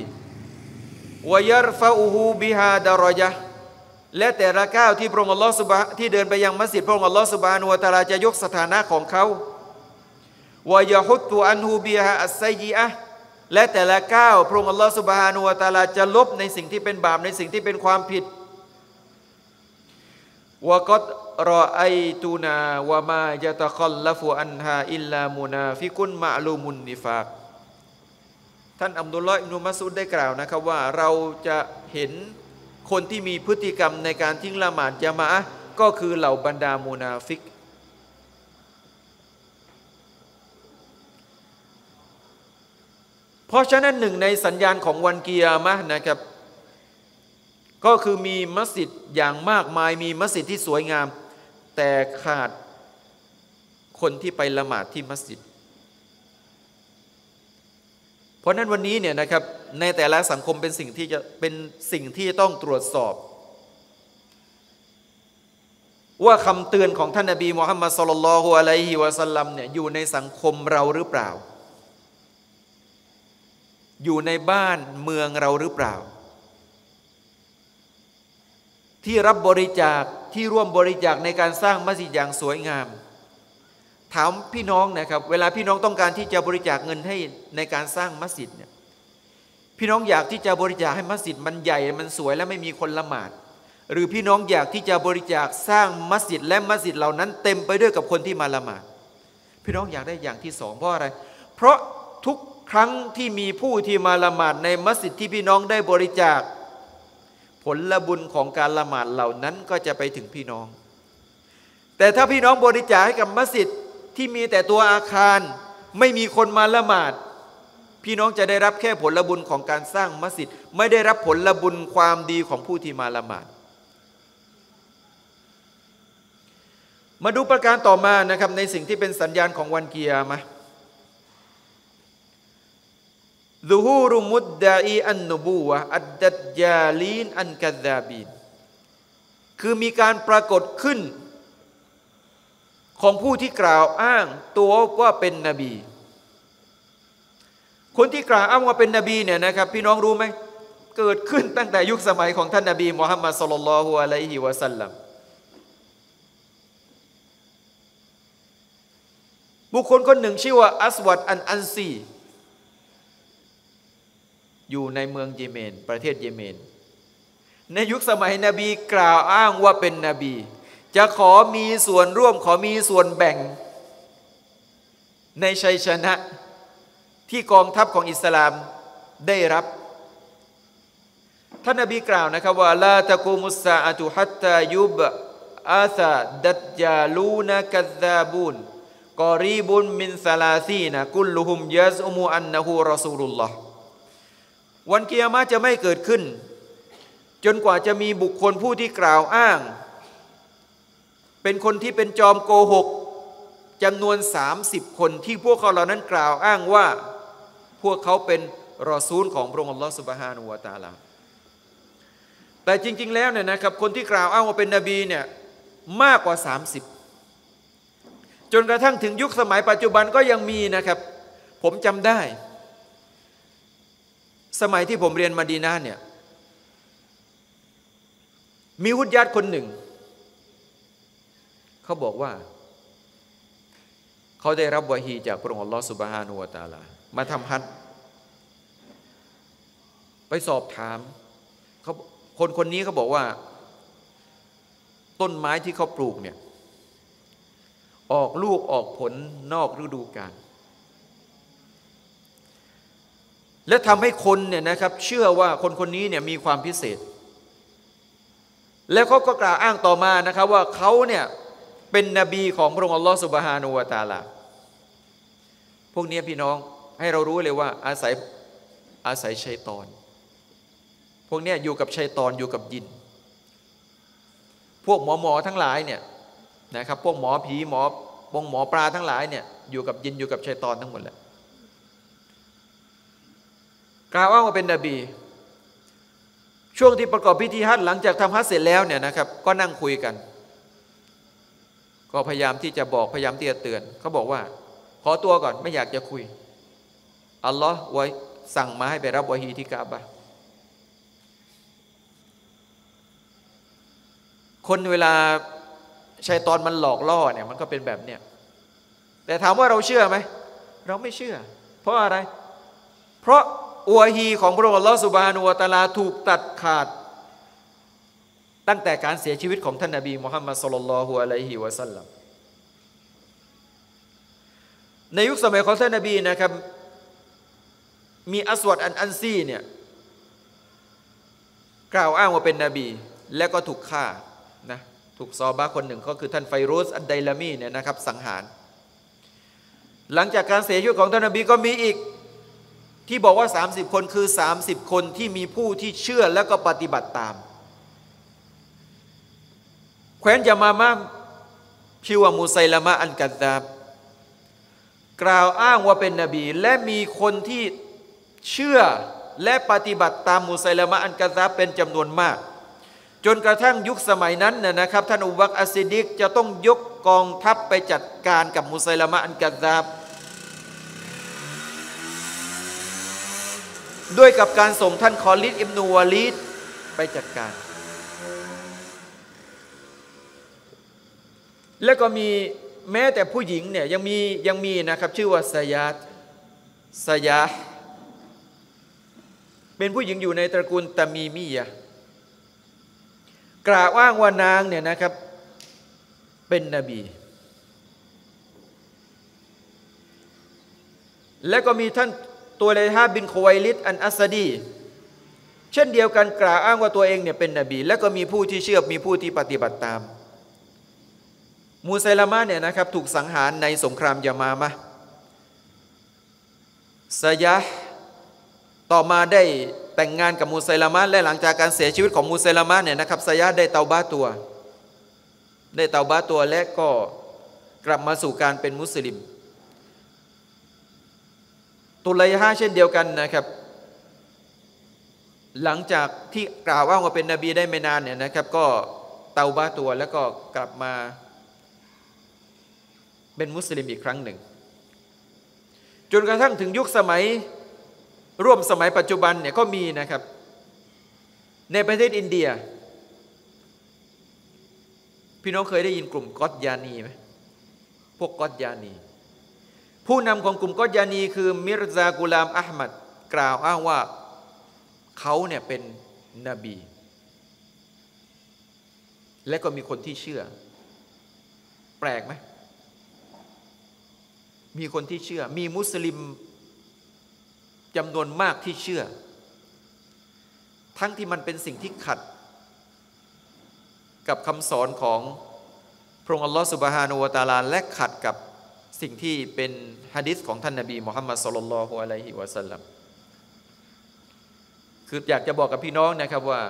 วายรฟาอูฮูบิฮาดารอยะและแต่ละก้าวที่พระองค์อัลลอฮฺสุบะที่เดินไปยังมัสยิดพระองค์อัลลอฮฺสุบานุวะตาลาจะยกสถานะของเขาวายฮุตุอันฮูบิฮาอัสไซยีอะและแต่ละก้าวพระองค์อัลลอฮฺสุบานุวะตาลาจะลบในสิ่งที่เป็นบาปในสิ่งที่เป็นความผิดوقد رأيتنا وما يتخلف عنها إلا منافق معلوم النفاق ท่านอับดุลลอฮ์อิบนุมัสอูดได้กล่าวนะครับว่าเราจะเห็นคนที่มีพฤติกรรมในการทิ้งละหมาดจามะก็คือเหล่าบรรดามูนาฟิก เพราะฉะนั้นหนึ่งในสัญญาณของวันเกียร์มะนะครับ ก็คือมีมัสยิดอย่างมากมายมีมัสยิดที่สวยงาม แต่ขาดคนที่ไปละหมาดที่มัสยิด เพราะนั้นวันนี้เนี่ยนะครับในแต่ละสังคมเป็นสิ่งที่จะเป็นสิ่งที่ต้องตรวจสอบ ว่าคำเตือนของท่านนบีมุฮัมมัดสุลลัลฮุอะลัยฮิวะสัลลัมเนี่ยอยู่ในสังคมเราหรือเปล่า อยู่ในบ้านเมืองเราหรือเปล่า ที่รับบริจาคที่ร่วมบริจาคในการสร้างมัสยิดอย่างสวยงาม ถามพี่น้องนะครับ เวลาพี่น้องต้องการที่จะบริจาคเงินให้ในการสร้างมัสยิดเนี่ยพี่น้องอยากที่จะบริจาคให้มัสยิดมันใหญ่มันสวยและไม่มีคนละหมาด หรือพี่น้องอยากที่จะบริจาคสร้างมัสยิดและมัสยิดเหล่านั้นเต็มไปด้วยกับคนที่มาละหมาด พี่น้องอยากได้อย่างที่สองเพราะอะไร เพราะทุกครั้งที่มีผู้ที่มาละหมาดในมัสยิดที่พี่น้องได้บริจาค ผลละบุญของการละหมาดเหล่านั้นก็จะไปถึงพี่น้อง แต่ถ้าพี่น้องบริจาคให้กับมัสยิด ที่มีแต่ตัวอาคาร ไม่มีคนมาละหมาด พี่น้องจะได้รับแค่ผลบุญของการสร้างมัสยิดไม่ได้รับผลบุญความดีของผู้ที่มาละหมาด มาดูประการต่อมานะครับในสิ่งที่เป็นสัญญาณของวันเกียร์มาซูฮูรุมุดดาอีอันนบูวะอัดดัดยาลีนอันกัดาบีนคือมีการปรากฏขึ้น ของผู้ที่กล่าวอ้างตัวว่าเป็นนบี คนที่กล่าวอ้างว่าเป็นนบีเนี่ยนะครับ พี่น้องรู้ไหมเกิดขึ้นตั้งแต่ยุคสมัยของท่านนบีมุฮัมมัดสุลลัลฮุอะลัยฮิวะสัลลัมบุคคลคนหนึ่งชื่อว่าอัสวัดอันอันซี อยู่ในเมืองเยเมน ประเทศเยเมน ในยุคสมัยนบีกล่าวอ้างว่าเป็นนบี จะขอมีส่วนร่วมขอมีส่วนแบ่ง ในชัยชนะที่กองทัพของอิสลามได้รับ ท่านนบีกล่าวนะครับว่าลาตะกูมุสซาอตุฮัตตายุบอาซาดัจจาลูนกัซาบุนกอรีบุนมินซาลาซีนะกุลลุฮุมยัซอุมูอันนะฮูรอซูลุลลอฮ์วันเกียรมาจะไม่เกิดขึ้น จนกว่าจะมีบุคคลผู้ที่กล่าวอ้าง เป็นคนที่เป็นจอมโกหกจำนวน 30 คนที่พวกเขาเหล่านั้นกล่าวอ้างว่า พวกเขาเป็นรอซูลของพระองค์อัลลอฮฺสุบฮานุวะตาลาแต่จริง ๆ แล้วเนี่ยนะครับคนที่กล่าวอ้างว่าเป็นนบีเนี่ยมากกว่า 30 จนกระทั่งถึงยุคสมัยปัจจุบันก็ยังมีนะครับ ผมจำได้ สมัยที่ผมเรียนมาดีนาเนี่ยมีฮุดยัดคนหนึ่ง เขาบอกว่า เขาได้รับวะฮีจากพระองค์อัลลอฮฺสุบฮานุวตาลา มาทำฮัจไปสอบถามเขาคนคนนี้เขาบอกว่า ต้นไม้ที่เขาปลูกเนี่ยออกลูกออกผลนอกฤดูกาลและทำให้คนเนี่ยนะครับ เชื่อว่าคนคนนี้เนี่ยมีความพิเศษ แล้วเขาก็กล่าวอ้างต่อมานะครับ ว่าเขาเนี่ย เป็นนบีของพระองค์อัลลอฮฺสุบฮานุวะตาลาพวกนี้พี่น้องให้เรารู้เลยว่าอาศัยอาศัยชัยตอน พวกนี้อยู่กับชัยตอนอยู่กับยิน พวกหมอหมอทั้งหลายเนี่ยนะครับพวกหมอผีหมอพวกหมอปลาทั้งหลายเนี่ยอยู่กับยินอยู่กับชัยตอนทั้งหมดแหละกล่าวว่ามาเป็นนบี ช่วงที่ประกอบพิธีฮัจญ์หลังจากทำฮัจญ์เสร็จแล้วเนี่ยนะครับก็นั่งคุยกัน ก็พยายามที่จะบอกพยายามที่จะเตือนเขาบอกว่า ขอตัวก่อนไม่อยากจะคุย อัลลอฮ์ไว้สั่งมาให้ไปรับวะฮีที่กาบะคนเวลาชัยตอนมันหลอกล่อเนี่ยมันก็เป็นแบบเนี้ยแต่ถามว่าเราเชื่อไหม เราไม่เชื่อ เพราะอะไร เพราะอวฮีของพระองค์ลลอสุบานุวตาลาถูกตัดขาด ตั้งแต่การเสียชีวิตของท่านนบีมุฮัมมัดสุลลัลฮุอะลัยฮิวะสัลลัมในยุคสมัยของท่านนบีนะครับ มีอัสวัดอันอันซีเนี่ยกล่าวอ้างว่าเป็นนบี และก็ถูกฆ่านะถูกซอบาคนหนึ่งก็คือท่านไฟรูสอันไดลามีเนี่ยนะครับสังหาร หลังจากการเสียชีวิตของท่านนบีก็มีอีกที่บอกว่า 30 คนคือ 30 คนที่มีผู้ที่เชื่อแล้วก็ปฏิบัติตาม ว้นยามามาชื่อว่ามูไซลามะอันกัดดาบกล่าวอ้างว่าเป็นนบี และมีคนที่เชื่อและปฏิบัติตามมูไซลามะอันกัดดาบเป็นจำนวนมาก จนกระทั่งยุคสมัยนั้นนะครับ ท่านอุบักอัสซิดิกจะต้องยกกองทัพไปจัดการกับมุไซลามะอันกัดดาบด้วยกับการส่งท่านคอลิดอิบนูวาลีดไปจัดการ แล้วก็มีแม้แต่ผู้หญิงเนี่ยยังมียังมีนะครับ ชื่อว่าสยาตสยาเป็นผู้หญิงอยู่ในตระกูลตามีมียกล่าวอ้างว่านางเนี่ยนะครับเป็นนบี และก็มีท่านตัวเลฮาบินควยลิดอันอัสดี เช่นเดียวกันกล่าวอ้างว่าตัวเองเนี่ยเป็นนบี และก็มีผู้ที่เชื่อมีผู้ที่ปฏิบัติตาม มูไซลามะเนี่ยนะครับถูกสังหารในสงครามยามามะสยะต่อมาได้แต่งงานกับมูไซลามะและหลังจากการเสียชีวิตของมูไซลามะเนี่ยนะครับสยะได้เตาบ้าตัว ได้เตาบ้าตัวและก็กลับมาสู่การเป็นมุสลิม ตุลัยฮะเช่นเดียวกันนะครับหลังจากที่กล่าวว่าเป็นนบีได้ไม่นานเนี่ยนะครับ ก็เตาบ้าตัวแล้วก็กลับมา เป็นมุสลิมอีกครั้งหนึ่ง จนกระทั่งถึงยุคสมัยร่วมสมัยปัจจุบันเนี่ยก็มีนะครับ ในประเทศอินเดีย พี่น้องเคยได้ยินกลุ่มกอตยานีไหมพวกกอตยานี ผู้นำของกลุ่มกอดยานีคือมิรซากุลามอัลมัดกล่าวอ้างว่าเขาเนี่ยเป็นนบี และก็มีคนที่เชื่อ แปลกไหม มีคนที่เชื่อ มีมุสลิมจำนวนมากที่เชื่อ ทั้งที่มันเป็นสิ่งที่ขัด กับคำสอนของพระองค์อัลลอฮฺสุบฮานุวะตาลาและขัดกับสิ่งที่เป็นฮะดิษของท่านนบีมุฮัมมัดสุลลัลลอฮุอะลัยฮิวะสัลลัมคืออยากจะบอกกับพี่น้องนะครับว่า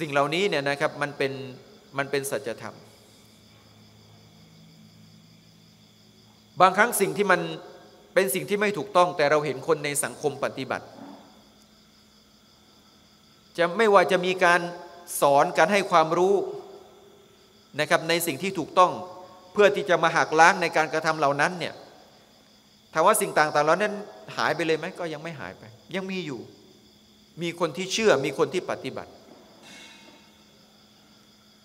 สิ่งเหล่านี้เนี่ยนะครับมันเป็นมันเป็นสัจธรรม บางครั้งสิ่งที่มันเป็นสิ่งที่ไม่ถูกต้อง แต่เราเห็นคนในสังคมปฏิบัติ จะไม่ว่าจะมีการสอนการให้ความรู้นะครับในสิ่งที่ถูกต้องเพื่อที่จะมาหักล้างในการกระทำเหล่านั้นเนี่ยถามว่าสิ่งต่างๆเหล่านั้นหายไปเลยไหมก็ยังไม่หายไป ยังมีอยู่ มีคนที่เชื่อมีคนที่ปฏิบัติ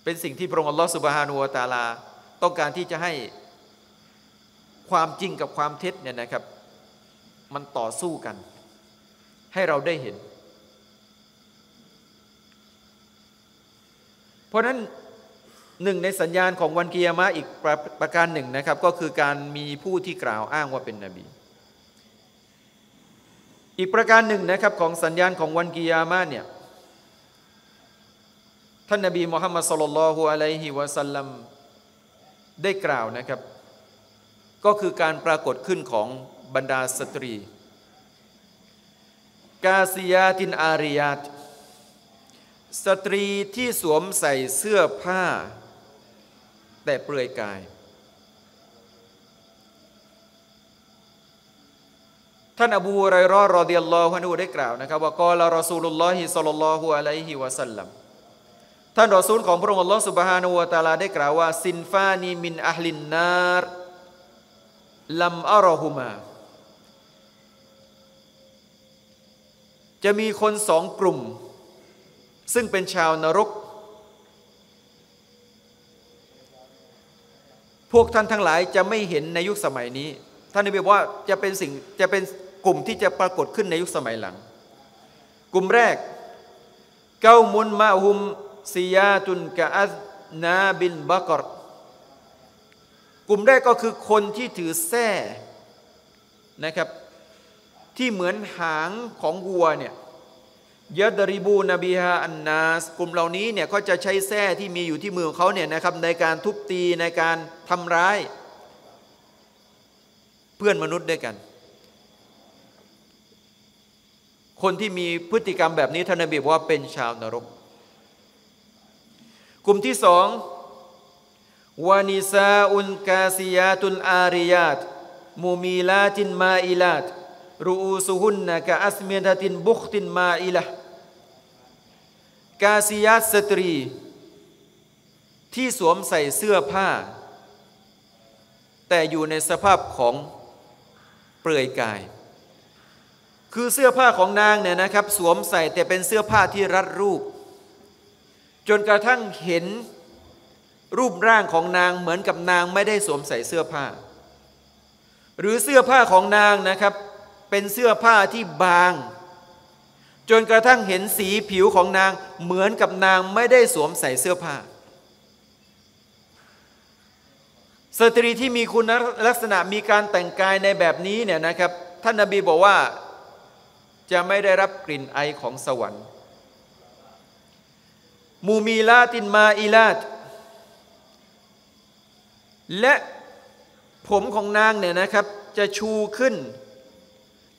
เป็นสิ่งที่พระองค์อัลลอฮฺสุบฮานูวตาลา ต้องการที่จะให้ ความจริงกับความเท็จเนี่ยนะครับ มันต่อสู้กัน ให้เราได้เห็น เพราะนั้นหนึ่งในสัญญาณของวันกิยามะอีกประประการหนึ่งนะครับ ก็คือการมีผู้ที่กล่าวอ้างว่าเป็นนบี อีกประการหนึ่งนะครับของสัญญาณของวันกิยามะเนี่ยท่านนบีมุฮัมมัดصلى الله عليه وسلمได้กล่าวนะครับ ก็คือการปรากฏขึ้นของบรรดาสตรี كاسيات عارياتสตรีที่สวมใส่เสื้อผ้า แต่เปลือยกาย ท่านอบูไรรอرضي الله عنهได้กล่าวนะครับ ว่าقال رسول الله صلى الله عليه وسلمท่านรอซูลของพระองค์อัลลอฮฺสุบฮานุวะตาลาได้กล่าวว่า ซินฟานีมินอัลลินนาร ลัมอารอฮุมา จะมีคนสองกลุ่ม ซึ่งเป็นชาวนรก พวกท่านทั้งหลายจะไม่เห็นในยุคสมัยนี้ ท่านนบีบอกว่าจะเป็นสิ่งจะเป็นกลุ่มที่จะปรากฏขึ้นในยุคสมัยหลัง กลุ่มแรก เก้ามุนมาฮุมซียาตุนกะอันาบินบักร กลุ่มแรกก็คือคนที่ถือแส้นะครับ ที่เหมือนหางของวัวเนี่ยยะดริบูนบีฮาอันนาสกลุ่มเหล่านี้เนี่ยก็จะใช้แส้ที่มีอยู่ที่มือของเขาเนี่ยนะครับในการทุบตีในการทำร้าย เพื่อนมนุษย์ด้วยกัน คนที่มีพฤติกรรมแบบนี้ท่านนบีบอกว่าเป็นชาวนรก กลุ่มที่สอง วานิซาอุนกาซิยาตุนอาริยาตมูมีลาตินมาอิลาตรูอูซุฮุนนะกะอัสเมียนตินบุคตินมาอิละกาซิยัสตรี ที่สวมใส่เสื้อผ้า แต่อยู่ในสภาพของเปลือยกาย คือเสื้อผ้าของนางเนี่ยนะครับ สวมใส่แต่เป็นเสื้อผ้าที่รัดรูป จนกระทั่งเห็น รูปร่างของนางเหมือนกับนางไม่ได้สวมใส่เสื้อผ้า หรือเสื้อผ้าของนางนะครับ เป็นเสื้อผ้าที่บาง จนกระทั่งเห็นสีผิวของนางเหมือนกับนางไม่ได้สวมใส่เสื้อผ้า สตรีที่มีคุณลักษณะมีการแต่งกายในแบบนี้เนี่ยนะครับ ท่านนาบีบอกว่าจะไม่ได้รับกลิ่นไอของสวรรค์ มูมีลาตินมาอิลาต และผมของนางเนี่ยนะครับ จะชูขึ้น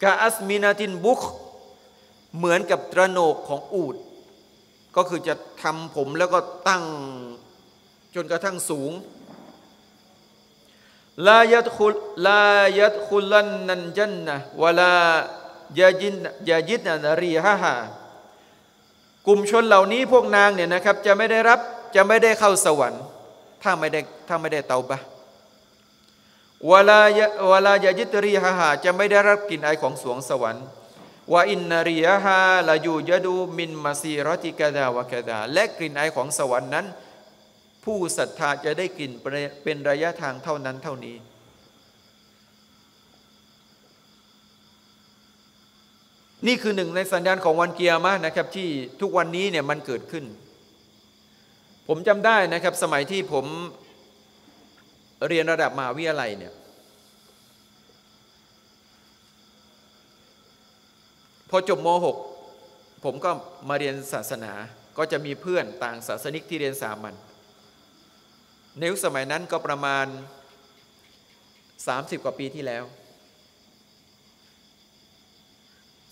กาอัสมินาตินบุกเหมือนกับตระโหนกของอูด ก็คือจะทำผมแล้วก็ตั้งจนกระทั่งสูงลายัดคุลลายัดคุลันนันจันนะวลายาจินยาจิตนารีฮะฮากลุ่มชนเหล่านี้พวกนางเนี่ยนะครับจะไม่ได้รับจะไม่ได้เข้าสวรรค์ ถ้าไม่ได้ถ้าไม่ได้เตาบะวลาวลายาจิตรีฮาฮาจะไม่ได้รับกลิ่นไอของสวงสวรรค์ว่าอินนารียฮาลายูยดูมินมาซีรติกาดาวะกาดาและกลิ่นไอของสวรรค์นั้น ผู้ศรัทธาจะได้กลิ่นเป็นระยะทางเท่านั้นเท่านี้ นี่คือหนึ่งในสัญญาณของวันเกียร์มานะครับที่ทุกวันนี้เนี่ยมันเกิดขึ้น ผมจำได้นะครับสมัยที่ผมเรียนระดับมหาวิทยาลัยเนี่ยพอจบม .6 ผมก็มาเรียนศาสนาก็จะมีเพื่อนต่างศาสนิกที่เรียนสามัญในยุคสมัยนั้นก็ประมาณ 30 กว่าปีที่แล้ว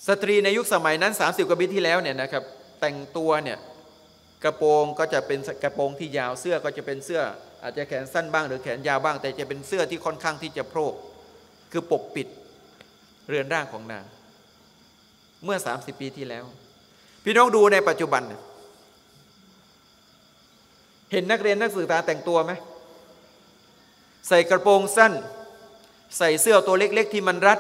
สตรีในยุคสมัยนั้น 30 กว่าปีที่แล้วเนี่ยนะครับ แต่งตัวเนี่ย กระโปรงก็จะเป็นกระโปรงที่ยาวเสื้อก็จะเป็นเสื้อ อาจจะแขนสั้นบ้างหรือแขนยาวบ้าง แต่จะเป็นเสื้อที่ค่อนข้างที่จะโพรกคือปกปิดเรือนร่างของนาง เมื่อ 30 ปีที่แล้ว พี่น้องดูในปัจจุบัน เห็นนักเรียนนักศึกษาแต่งตัวไหมใส่กระโปรงสั้น ใส่เสื้อตัวเล็ก ๆ ที่มันรัด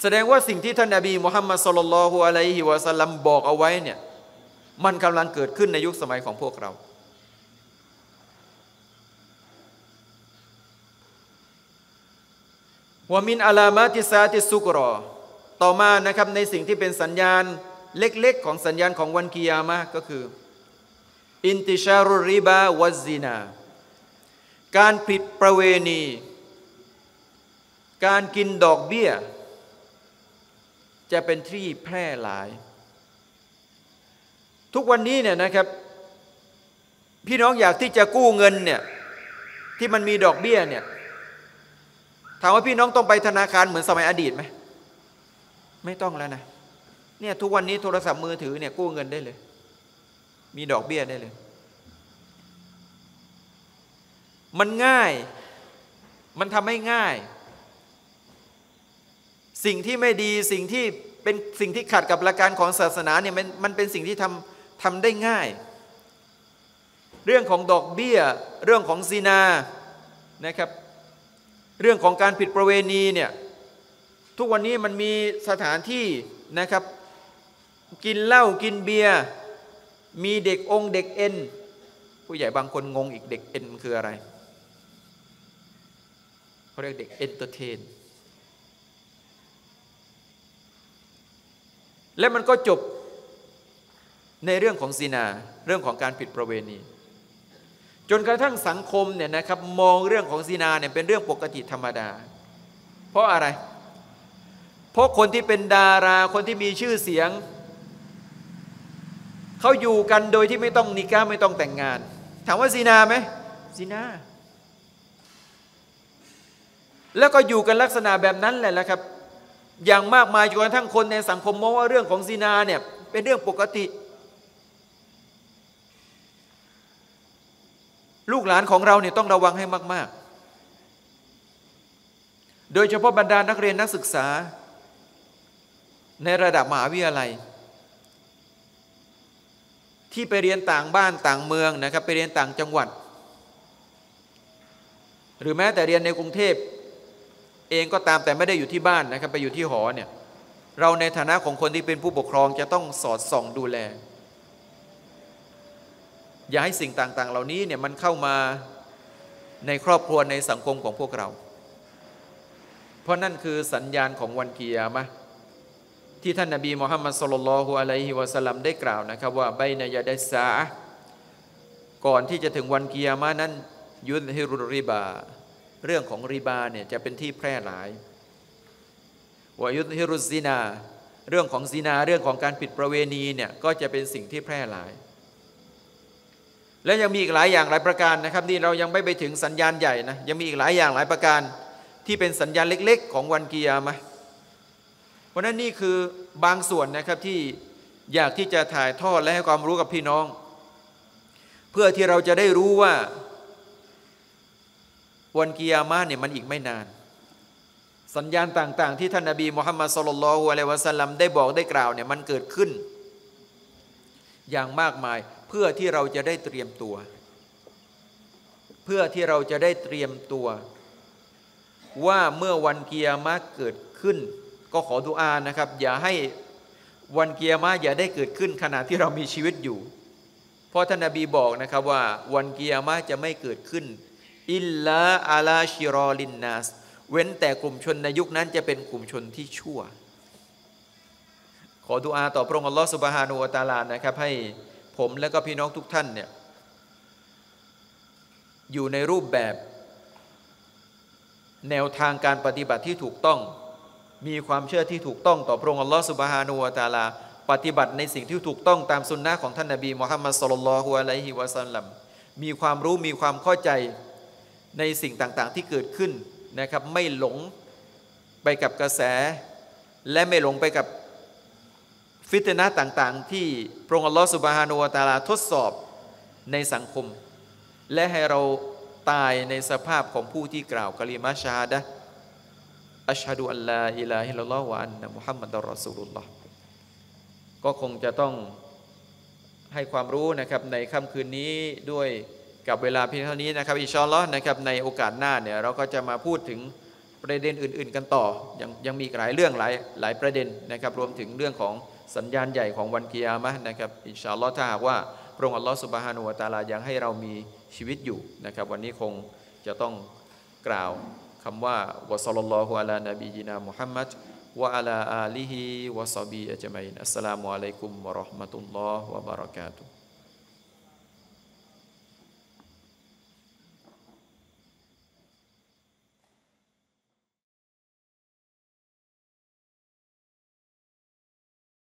แสดงว่าสิ่งที่ท่านนบีมุฮัมมัดสุลลัลฮุอะลัยฮิวะสัลลัมบอกเอาไว้เนี่ยมันกำลังเกิดขึ้นในยุคสมัยของพวกเรา วามินอาลามาติซาติสุกรอ ต่อมานะครับในสิ่งที่เป็นสัญญาณเล็กๆ ของสัญญาณของวันกิยามะก็คือ อินติชารุริบาวัซินา การผิดประเวณี การกินดอกเบี้ย จะเป็นที่แพร่หลาย ทุกวันนี้เนี่ยนะครับ พี่น้องอยากที่จะกู้เงินเนี่ยที่มันมีดอกเบี้ยเนี่ยถามว่าพี่น้องต้องไปธนาคารเหมือนสมัยอดีตไหมไม่ต้องแล้วนะเนี่ยทุกวันนี้โทรศัพท์มือถือเนี่ยกู้เงินได้เลย มีดอกเบี้ยได้เลย มันง่าย มันทำให้ง่าย สิ่งที่ไม่ดีสิ่งที่เป็นสิ่งที่ขัดกับหลักการของศาสนาเนี่ยมันมันเป็นสิ่งที่ทำทำได้ง่าย เรื่องของดอกเบี้ย เรื่องของزناนะครับ เรื่องของการผิดประเวณีเนี่ยทุกวันนี้มันมีสถานที่นะครับ กินเหล้ากินเบียร์มีเด็กองเด็กเอ็นผู้ใหญ่บางคนงงอีกเด็กเอ็นคืออะไรเขาเรียกเด็ก entertain และมันก็จบในเรื่องของซีนาเรื่องของการผิดประเวณีจนกระทั่งสังคมเนี่ยนะครับมองเรื่องของซีนาเนี่ยเป็นเรื่องปกติธรรมดา เพราะอะไร เพราะคนที่เป็นดาราคนที่มีชื่อเสียง เขาอยู่กันโดยที่ไม่ต้องนิก้าไม่ต้องแต่งงาน ถามว่าซีนาไหมซีนา แล้วก็อยู่กันลักษณะแบบนั้นแหละละครับ อย่างมากมายจนกระทั่งคนในสังคมมองว่าเรื่องของซีนาเนี่ยเป็นเรื่องปกติ ลูกหลานของเราเนี่ยต้องระวังให้มาก ๆ โดยเฉพาะบรรดานักเรียนนักศึกษา ในระดับมหาวิทยาลัย ที่ไปเรียนต่างบ้านต่างเมืองนะครับไปเรียนต่างจังหวัด หรือแม้แต่เรียนในกรุงเทพ เองก็ตามแต่ไม่ได้อยู่ที่บ้านนะครับไปอยู่ที่หอเนี่ยเราในฐานะของคนที่เป็นผู้ปกครองจะต้องสอดส่องดูแล อย่าให้สิ่งต่างๆ เหล่านี้เนี่ยมันเข้ามาในครอบครัวในสังคมของพวกเรา เพราะนั่นคือสัญญาณของวันกียามะที่ท่านนาบีมุฮัมมัดสุลลัลฮุอะลัยฮิวะสัลลัมได้กล่าวนะครับว่าใบนายาดัสาก่อนที่จะถึงวันกียามะนั้นยุนฮิรุริบา เรื่องของริบาเนี่ยจะเป็นที่แพร่หลายวายุทฮิรุซินา เรื่องของซินาเรื่องของการผิดประเวณีเนี่ยก็จะเป็นสิ่งที่แพร่หลาย และยังมีอีกหลายอย่างหลายประการนะครับนี่เรายังไม่ไปถึงสัญญาณใหญ่นะยังมีอีกหลายอย่างหลายประการที่เป็นสัญญาณเล็ก ๆ ของวันกิยามะเพราะนั้นนี่คือบางส่วนนะครับที่อยากที่จะถ่ายทอดและให้ความรู้กับพี่น้อง เพื่อที่เราจะได้รู้ว่า วันกิยามะเนี่ยมันอีกไม่นาน สัญญาณต่าง ๆ ที่ท่านนบีมุฮัมมัดสุลลัลฮุอะลัยวะสัลลัมได้บอกได้กล่าวเนี่ยมันเกิดขึ้น อย่างมากมายเพื่อที่เราจะได้เตรียมตัว เพื่อที่เราจะได้เตรียมตัว ว่าเมื่อวันกิยามะเกิดขึ้น ก็ขอดุอานะครับ อย่าให้วันกิยามะอย่าได้เกิดขึ้นขณะที่เรามีชีวิตอยู่ เพราะท่านนบีบอกนะครับว่าวันกิยามะจะไม่เกิดขึ้น อิลลาอาลาชิรอลินนัสเว้นแต่กลุ่มชนในยุคนั้นจะเป็นกลุ่มชนที่ชั่ว ขอดุอาต่อพระองค์อัลลอฮฺสุบฮานูอัตาลานะครับ ให้ผมและก็พี่น้องทุกท่านเนี่ยอยู่ในรูปแบบ แนวทางการปฏิบัติที่ถูกต้อง มีความเชื่อที่ถูกต้องต่อพระองค์อัลลอฮฺสุบฮานูอัตาลา ปฏิบัติในสิ่งที่ถูกต้องตามสุนนะของท่านนบีมุฮัมมัดสุลลัลฮุอะลัยฮิวะสัลลัมมีความรู้มีความเข้าใจ ในสิ่งต่างๆที่เกิดขึ้นนะครับ ไม่หลงไปกับกระแส และไม่หลงไปกับฟิตนะต่างๆ ที่พระองค์อัลลอฮฺสุบฮานุวะตาลาทดสอบในสังคม และให้เราตายในสภาพของผู้ที่กล่าวกะลิมาชาดะอัชฮะดุอัลลาอิลาฮิลลอฮ์วะอันนะมุฮัมมัดอัลรอซูลุลลอฮ์ก็คงจะต้องให้ความรู้นะครับในค่ำคืนนี้ด้วย กับเวลาเพียงเท่านี้นะครับอิชอัลลอนะครับในโอกาสหน้าเนี่ยเราก็จะมาพูดถึงประเด็นอื่น ๆ กันต่อยังยังมีหลายเรื่องหลายหลายประเด็นนะครับรวมถึงเรื่องของสัญญาณใหญ่ของวันกิยามะนะครับอินชาอัลลอฮ์ถ้าหากว่าพระองค์อัลลอฮ์สุบฮานุวะตาลายังให้เรามีชีวิตอยู่นะครับ วันนี้คงจะต้องกล่าวคำว่าวะซัลลัลลอฮุอะลานบียินามุฮัมมัดวะอะลาอาลิฮิวะซอบีอัจมัยนอัสสลามุอะลัยกุมวะราะห์มะตุลลอฮ์วะบะเราะกาตุฮ์